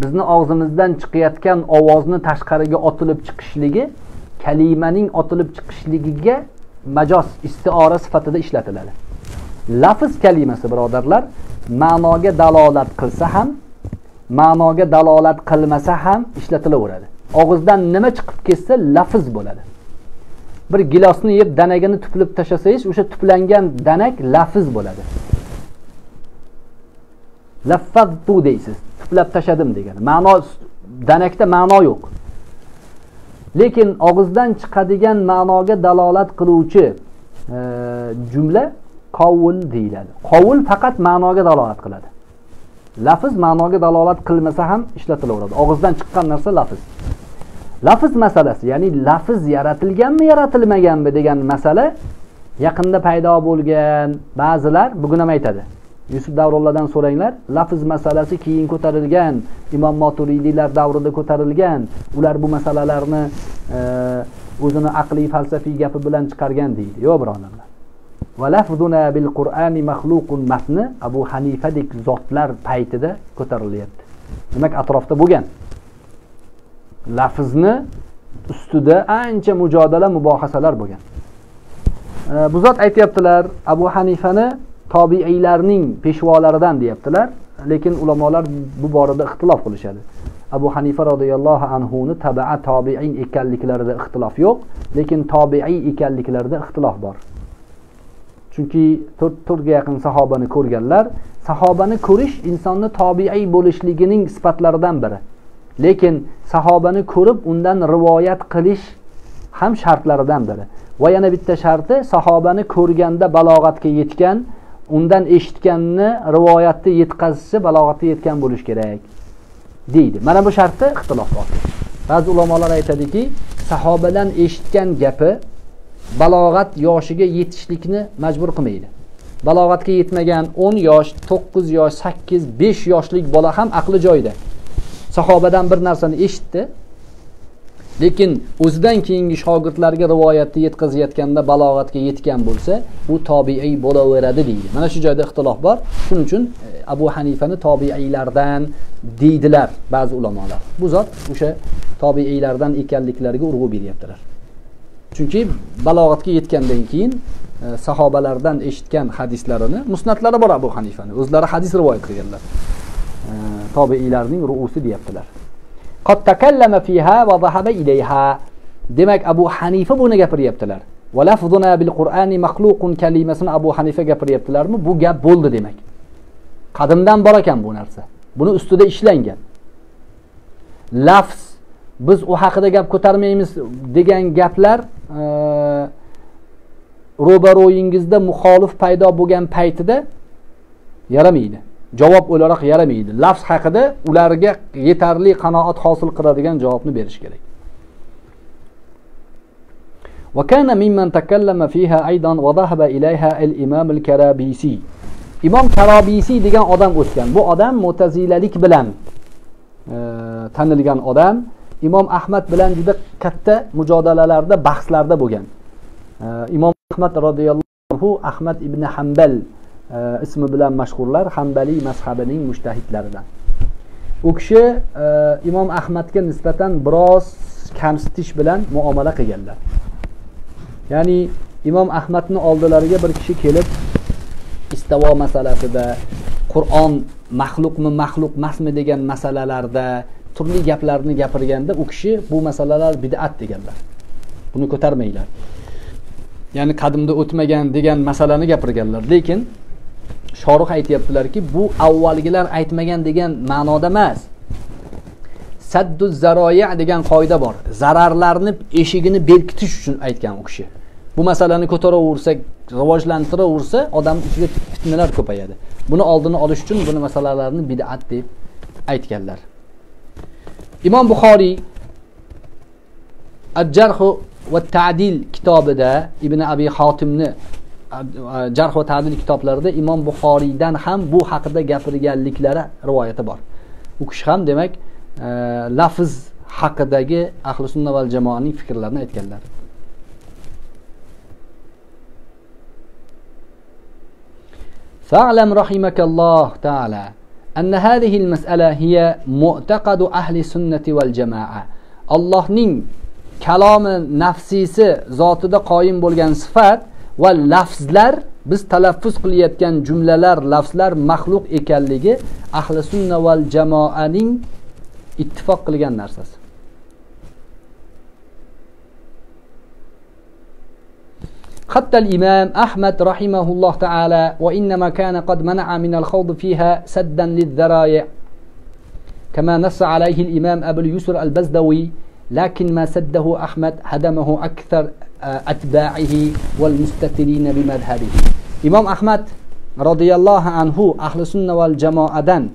Bizni og'zimizdan chiqayotgan ovozni tashqariga otilib chiqishligi kalimaning otilib chiqishligiga majoz istiora sifatida ishlatiladi. Lafz kalimasi birodarlar ma'noga dalolat qilsa ham ma'noga dalolat qilmasa ham ishlatilaveradi. Og'izdan nima chiqib ketsa lafz bo'ladi. Bir gilosni yeb danagini tuplib tashlasangiz o'sha tuplangan danak lafz bo'ladi. Laffaztu deysiz tuplab tashladim degani. Ma'no danakda ma'no yo'q. Lekin og'izdan chiqadigan ma'noga dalolat qiluvchi e, jumla qovul deyiladi. Qovul faqat ma'noga dalolat qiladi. Lafz ma'noga dalolat qilmasa ham ishlatilaveradi. Og'izdan chiqqan narsa lafz. Lafz masalasi ya'ni lafz yaratilganmi yaratilmaganmi degan masala yaqinda paydo bo'lgan. Ba'zilar bugun ham aytadi. Yusuf davrulladan so'ranglar lafz masalasi keyin ko'tarilgan. Imom moturidiylar davrida ko'tarilgan. Ular bu masalalarni e, o'zini aqliy falsafiy gapi bilan chiqargan deydi. Yo'q birodarlar. Va lafzuna bil qur'ani maxluqun matni abu hanifadek zotlar paytida ko'tarilyapti. Demak atrofda bo'lgan lafzni ustida ancha mujodala mubohasalar bo'lgan. Bu zot aytyaptilar abu hanifani tobiiylarning peshvolaridan deyaptilar lekin ulamolar bu borada ixtilof qilishadi. Abu hanifa roziyallohu anhuni tabaa tobiin ekanliklarida ixtilof yo'q lekin tobiiy ekanliklarida ixtilof bor. Chunki to'rtga yaqin sahobani ko'rganlar sahobani ko'rish insonni tobiiy bo'lishligining sifatlaridan biri. Lekin sahobani ko'rib undan rivoyat qilish ham shartlaridan biri. Va yana bitta sharti sahobani ko'rganda balog'atga yetgan undan eshitganni rivoyatni yetkazishsa balog'atga yetgan bo'lishi kerak deydi. Mana bu shartda ixtilof bor ba'zi ulamolar aytadiki sahobadan eshitgan gapi balog'at yoshiga yetishlikni majbur qilmaydi. Balog'atga yetmagan o'n yosh to'qqiz yosh sakkiz besh yoshlik bola ham aqli joyida. Sahobadan bir narsani eshitdi. Lekin o'zidan keyingi shogirdlarga rivoyatni yetkazayotganda balog'atga yetgan bo'lsa u tobiiy bo'laveradi deydi. Mana shu joyda ixtilof bor. Shuning uchun e, abu hanifani tobiiylardan deydilar ba'zi ulamolar. Bu zot o'sha tobiiylardan ekanliklariga urg'u beryaptilar. Chunki balog'atga yetgandan keyin e, sahobalardan eshitgan hadislarini musnatlari bor abu hanifani. O'zlari hadis rivoyat qilganlar. E, Tobiiylarning ruusi deyaptilar. Qad takallama fiha va zahaba ilayha. Demak abu hanifa buni gapiryaptilar. Va lafzuna bil qur'ani maxluqun kalimasini abu hanifa gapiryaptilarmi? Bu gap bo'ldi demak. Qadimdan bor ekan bu narsa. Buni ustida ishlangan. Lafz biz u haqida gap ko'tarmaymiz degan gaplar ro'baro'yingizda muxolif paydo bo'lgan paytida yaramaydi javob o'laroq yaramaydi lafz haqida ularga yetarli qanoat hosil qiladigan javobni berish kerak وكان ممن تكلم فيها أيضا وذهب إليها الإمام الكرابيسي imom karobiysiy degan odam o'tgan bu odam mo'tazilalik bilan e, tanilgan odam Imom ahmad bilan juda katta mujodalalarda bahslarda bo'lgan. Imom ahmad roziyallohu anhu ahmad ibn hambal ismi bilan mashhurlar hambaliy mazhabining mushtahidlaridan u kishi imom ahmadga nisbatan biroz kamsitish bilan muomala qilganlar. Ya'ni imom ahmadni oldilariga bir kishi kelib istavo masalasida qur'on maxluqmi maxluq emasmi degan masalalarda turli gaplarni gapirganda u kishi bu masalalar bid'at deganlar. Buni ko'tarmanglar. Ya'ni qadimda o'tmagan degan masalani gapirganlar. Lekin shorih aytyaptilarki bu avvalgilar aytmagan degan ma'noda emas. Saddu zaroya degan qoida bor. Zararlarni eshigini berkitish uchun aytgan u kishi. Bu masalani ko'taraversak rivojlantiraversa odam ichiga fitnalar ko'payadi. Buni oldini olish uchun buni masalalarni bid'at deb aytganlar. imom buxoriy ajjarhu va tadil kitobida ibn abi xotimni jarh va tadil kitoblarida imom buxoriydan ham bu haqida gapirganliklari rivoyati bor u kishi ham demak e, lafz haqidagi ahli sunna val jamoaning fikrlarini aytganlar فاعلم رحمك الله تعالى أن هذه المسألة هي معتقد أهل السنة والجماعة allohning kalomi nafsiysi zotida qoyim bo'lgan sifat va lafzlar biz talaffuz qilayotgan jumlalar lafzlar maxluq ekanligi ahli sunna val jamoaning ittifoq qilgan narsasi حتى الإمام أحمد رحمه الله تعالى وإنما كان قد منع من الخوض فيها سدا للذرايع كما نص عليه الإمام أبو اليسر البزدوي لكن ما سده أحمد هدمه أكثر أتباعه والمستترين بمذهبه. إمام أحمد رضي الله عنه أهل السنة والجماعة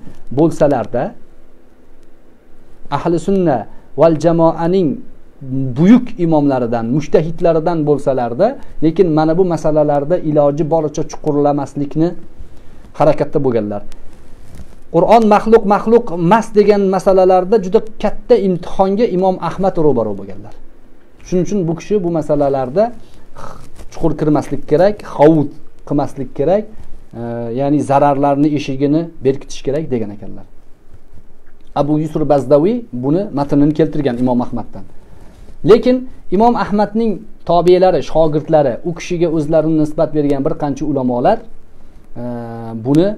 ahli sunna val jamoaning buyuk imomlaridan mushtahidlaridan bo'lsalarda lekin mana bu masalalarda iloji boricha chuqurlamaslikni harakatda bo'lganlar. Qur'on maxluq maxluq emas degan masalalarda juda katta imtihonga imom ahmad ro'baro bo'lganlar. Shuning uchun bu kishi bu masalalarda chuqur kirmaslik kerak hovud qilmaslik kerak e, ya'ni zararlarni eshigini berkitish kerak degan ekanlar. Abu yusur bazdaviy buni matnini keltirgan imom ahmaddan. Lekin imom ahmadning tobelari shogirdlari u kishiga o'zlarini nisbat bergan bir qancha ulamolar e, buni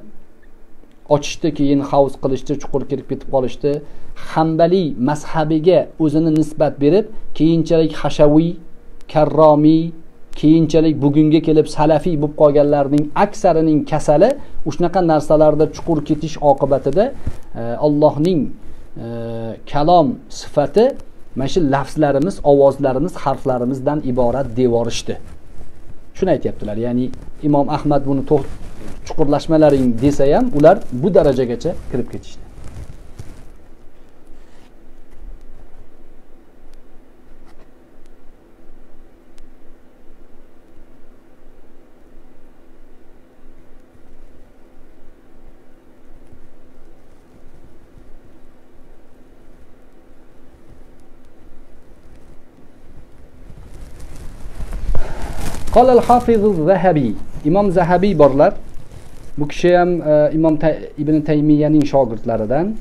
ochishdi keyin havz qilishdi chuqur kirib ketib qolishdi. Hambaliy mazhabiga o'zini nisbat berib keyinchalik hashaviy karromiy keyinchalik bugunga kelib salafiy bo'lib qolganlarning aksarining kasali shunaqa narsalarda chuqur ketish oqibatida e, allohning e, kalom sifati mana shu lafzlarimiz ovozlarimiz harflarimizdan iborat devorishdi shuni aytyaptilar ya'ni imom ahmad buni chuqurlashmalaring desa ham ular bu darajagacha kirib ketishdi. قال الحافظ الذهبي إمام ذهبي برلر بكشيم إمام ابن تيمية نين شاقرت لردن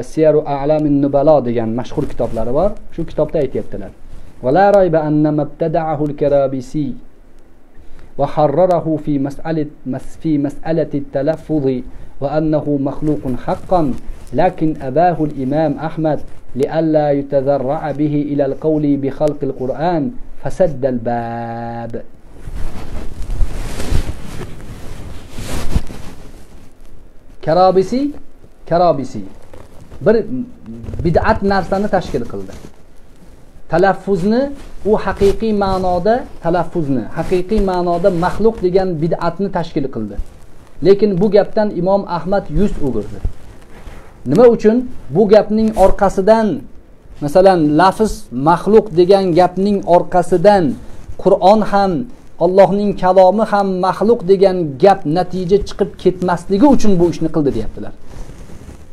سير أعلام النبلاء ديان مشهور كتاب لربار شو كتاب تايت يبتلر ولا ريب أن ما ابتدعه الكرابيسي وحرره في مسألة في مسألة التلفظ وأنه مخلوق حقا لكن أباه الإمام أحمد لئلا يتذرع به إلى القول بخلق القرآن fasaddal bab karobisiy karobisiy bir bid'at narsani tashkil qildi talaffuzni u haqiqiy ma'noda talaffuzni haqiqiy ma'noda maxluq degan bid'atni tashkil qildi lekin bu gapdan imom ahmad yuz o'girdi nima uchun bu gapning orqasidan masalan lafz maxluq degan gapning orqasidan qur'on ham Allohning kalomi ham maxluq degan gap natija chiqib ketmasligi uchun bu ishni qildi deyaptilar.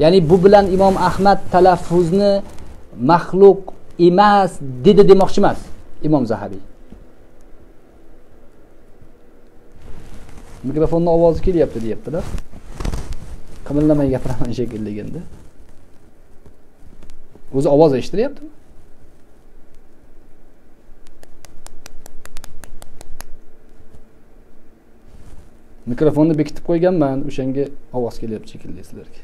Ya'ni bu bilan Imom Ahmad talaffuzni maxluq emas dedi demoqchi emas Imom Zahabiy. mikrofonni ovozi kelyapti deyaptilar. qimirlamay gapiraman shekilli endi. O'zi ovoz eshitilyaptimi? mikrofonni bekitib qo'yganman o'shanga ovoz kelyapti shekilli sizlarga.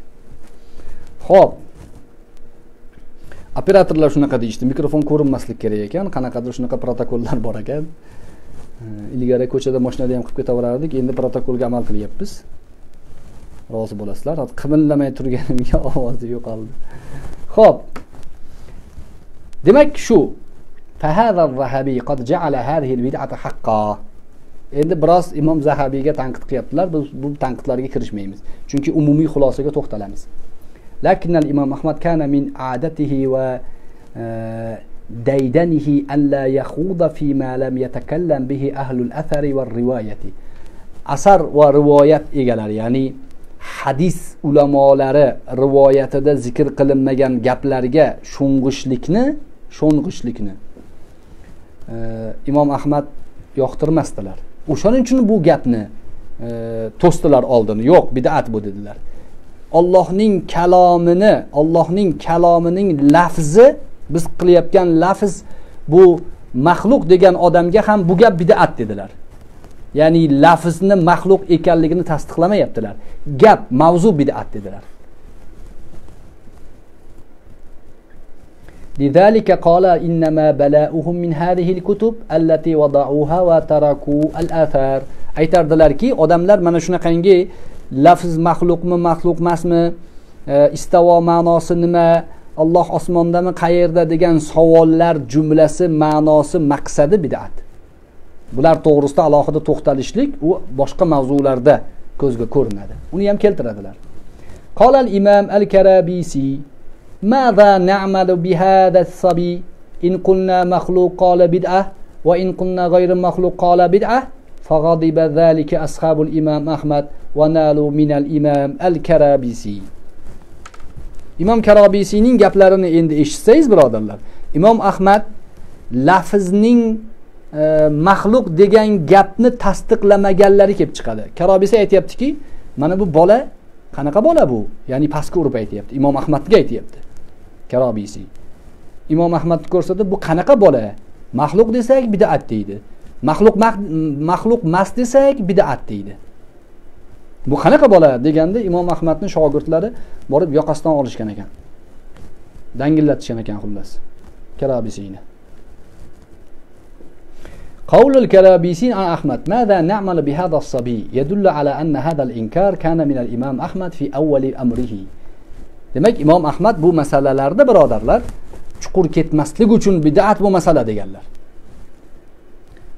Ho'p operatorlar shunaqa deyishdi. Mikrofon ko'rinmaslik kerak ekan. Qanaqadir shunaqa protokollar bor ekan. Ilgari ko'chada mashinada ham qilib ketaverardik. Endi protokolga amal qilyapmiz. Rozi bo'lasizlar. Qimirlamay turganimga (laughs) ovozi yo'qoldi. Ho'p demak shu endi biroz imom zahabiyga tanqid qilyaptilar biz bu tanqidlarga kirishmaymiz chunki umumiy xulosaga to'xtalamiz لكن الإمام أحمد كان من عادته وديدنه ألا يخوض فيما لم يتكلم به أهل الأثر والرواية asar va rivoyat egalari ya'ni hadis ulamolari rivoyatida zikr qilinmagan gaplarga sho'ng'ishlikni sho'ng'ishlikni e, imom ahmad yoqtirmasdilar. O'shaning uchun bu gapni e, to'sdilar oldin yo'q bidat bu dedilar. Ollohning kalomini ollohning kalomining lafzi biz qilayotgan lafz bu maxluq degan odamga ham bu gap bidat dedilar. Ya'ni lafzni maxluq ekanligini tasdiqlamayaptilar. Gap mavzu bidat dedilar. لذلك قال إنما بلاؤهم من هذه الكتب التي وضعوها وتركوا الآثار aytardilarki odamlar mana shunaqangi lafz maxluqmi maxluq emasmi e, istavo ma'nosi nima olloh osmondami qayerda degan savollar jumlasi ma'nosi maqsadi bidat bular to'g'risida alohida to'xtalishlik u boshqa mavzularda ko'zga ko'rinadi uni ham keltiradilar قال الإمام الكرابيسي ماذا نعمل بهذا الصبي إن قلنا مخلوق قال بدعة وإن قلنا غير مخلوق قال بدعة فغضب ذلك أصحاب الإمام أحمد ونالوا من الإمام الكرابيسي imom karobiysining gaplarini endi eshitsangiz birodarlar imom ahmad lafzning e, maxluq degan gapni tasdiqlamaganlari kelib chiqadi karobiysi aytyaptiki mana bu bola qanaqa bola bu ya'ni pastga urib aytyapti imom ahmadga aytyapti karobiysiy imom ahmadni ko'rsatib bu qanaqa bola maxluq desak bidat deydi maxluq maxluq mas desak bidat deydi bu qanaqa bola deganda imom ahmadni shogirdlari borib yoqasidan olishgan ekan dangillatishgan ekan xullas karabisiyni قول الكرابيسين عن أحمد ماذا نعمل بهذا الصبي يدل على أن هذا الإنكار كان من الإمام أحمد في أول أمره demak imom ahmad bu masalalarda birodarlar chuqur ketmaslik uchun bidat bu masala deganlar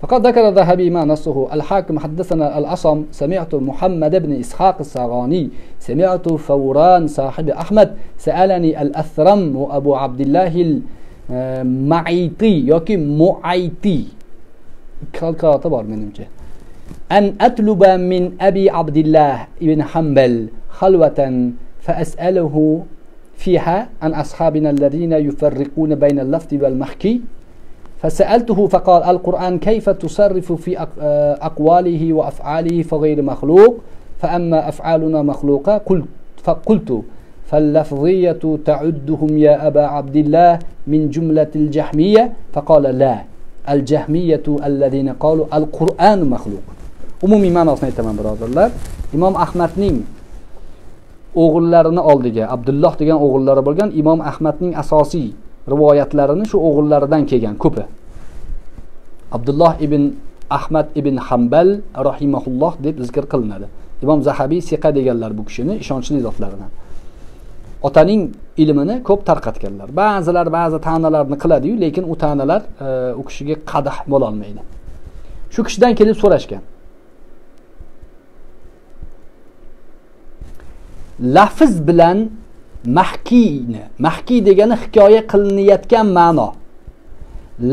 فقد ذكر الذهبي ما نصه الحاكم حدثنا الأصم سمعت محمد بن إسحاق الصاغاني سمعت فوران صاحب أحمد سألني الأثرم وأبو عبد الله المعيطي يوكي معيطي كاتبار من أن أطلب من أبي عبد الله بن حنبل خلوة فأسأله فيها عن أصحابنا الذين يفرقون بين اللفظ والمحكي فسألته فقال القرآن كيف تصرف في أقواله وأفعاله؟ فغير مخلوق. فأما أفعالنا مخلوقة قلت فقلت فاللفظية تعدهم يا أبا عبد الله من جملة الجهمية فقال لا. الجهمية الذين قالوا القرآن مخلوق. umumiy ma'nosini aytaman birodarlar imom ahmadning o'g'illarini oldiga abdulloh degan o'g'illari bo'lgan imom ahmadning asosiy rivoyatlarini shu o'g'illaridan kelgan ko'pi. Abdulloh ibn ahmad ibn hambal rahimaulloh deb zikr qilinadi. Imom zahabiy siqa deganlar bu kishini ishonchli zotlaridan otaning ilmini ko'p tarqatganlar. Ba'zilar ba'zi ta'nalarni qiladiyu lekin u ta'nalar e, u kishiga qadah bo'lolmaydi shu kishidan kelib so'rashgan. Lafz bilan mahkiyni mahkiy degani hikoya qilinayotgan ma'no.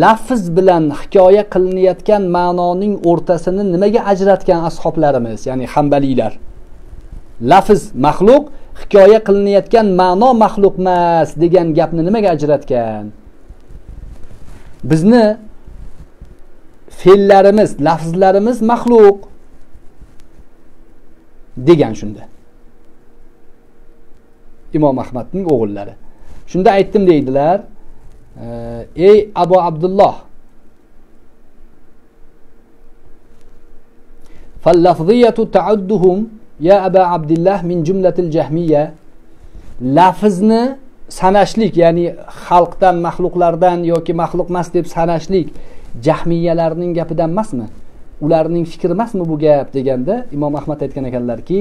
Lafz bilan hikoya qilinayotgan ma'noning o'rtasini nimaga ajratgan ashoblarimiz ya'ni hambaliylar lafz maxluq hikoya qilinayotgan ma'no maxluq emas degan gapni nimaga ajratgan? Bizni fe'llarimiz lafzlarimiz maxluq degan shunda. imom ahmadning o'g'illari shunda aytdim deydilar ey abu abdulloh فاللفظية تعدهم يا أبا عبد الله من جملة الجهمية lafzni sanashlik ya'ni xalqdan maxluqlardan yoki maxluq emas deb sanashlik jahmiyalarning gapidan emasmi ularning fikri emasmi bu gap deganda imom ahmad aytgan ekanlarki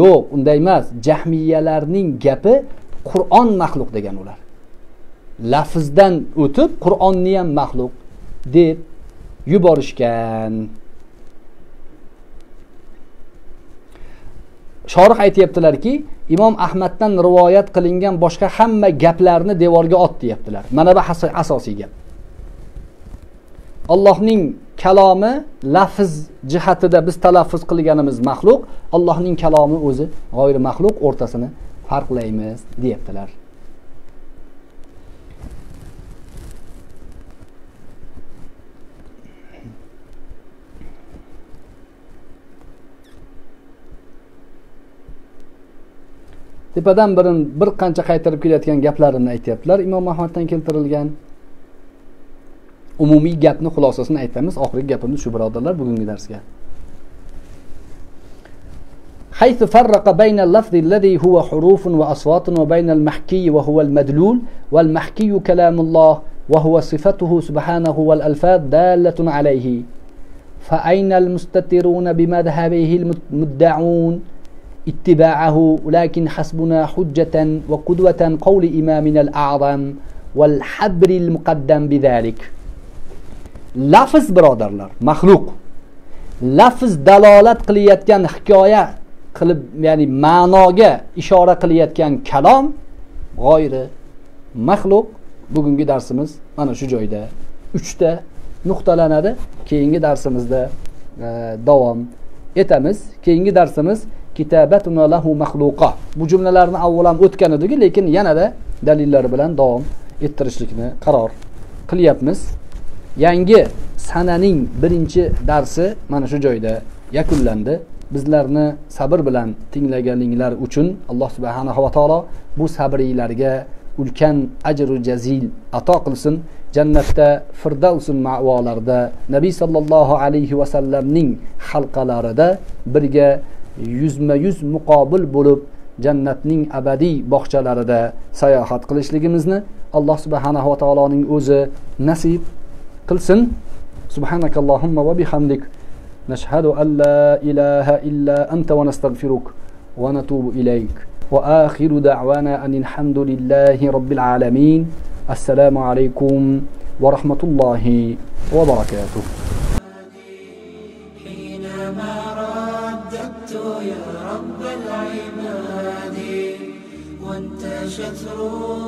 yo'q unday emas. Jahmiyalarning gapi qur'on maxluq degan ular. Lafzdan o'tib qur'onni ham maxluq deb yuborishgan. Shorih aytyaptilarki imom ahmaddan rivoyat qilingan boshqa hamma gaplarni devorga ot deyaptilar. Mana bu asosiy gap. Allohning kalomi lafz jihatida biz talaffuz qilganimiz maxluq allohning kalomi o'zi g'oyri maxluq o'rtasini farqlaymiz deyaptilar. Tepadan birin bir qancha qaytarib kelayotgan gaplarini aytyaptilar. Imom ahmaddan keltirilgan umumiy gapni xulosasini aytamiz. Oxirgi gapimiz shu birodarlar bugungi darsga. حيث فرق بين اللفظ الذي هو حروف وأصوات وبين المحكي وهو المدلول والمحكي كلام الله وهو صفته سبحانه والألفاظ دالة عليه فأين المستترون بمذهبه المدعون اتباعه لكن حسبنا حجة وقدوة قول إمامنا الأعظم والحبر المقدم بذلك lafz birodarlar maxluq. Lafz dalolat qilayotgan hikoya qilib ya'ni ma'noga ishora qilayotgan kalom g'oyri maxluq. Bugungi darsimiz mana shu joyda uchta nuqtalanadi. Keyingi darsimizda e, davom etamiz. Keyingi darsimiz kitabatuna lahu maxluqa. Bu jumlalarni avval ham o'tgan edik lekin yanada dalillar bilan davom ettirishlikni qaror qilyapmiz. Yangi sananing birinchi darsi mana shu joyda yakunlandi. Bizlarni sabr bilan tinglaganinglar uchun alloh subhanahu va taolo bu sabringlarga ulkan ajru jazil ato qilsin. Jannatda firdavsul mavolarda nabiy sollallohu alayhi vasallamning halqalarida birga yuzma yuz muqobil bo'lib jannatning abadiy bog'chalarida sayohat qilishligimizni alloh subhanahu va taoloning o'zi nasib قلسن سبحانك اللهم وبحمدك. نشهد أن لا إله إلا أنت ونستغفرك ونتوب إليك. وآخر دعوانا أن الحمد لله رب العالمين. السلام عليكم ورحمة الله وبركاته. حينما رددت يا رب العباد وانتشت روحي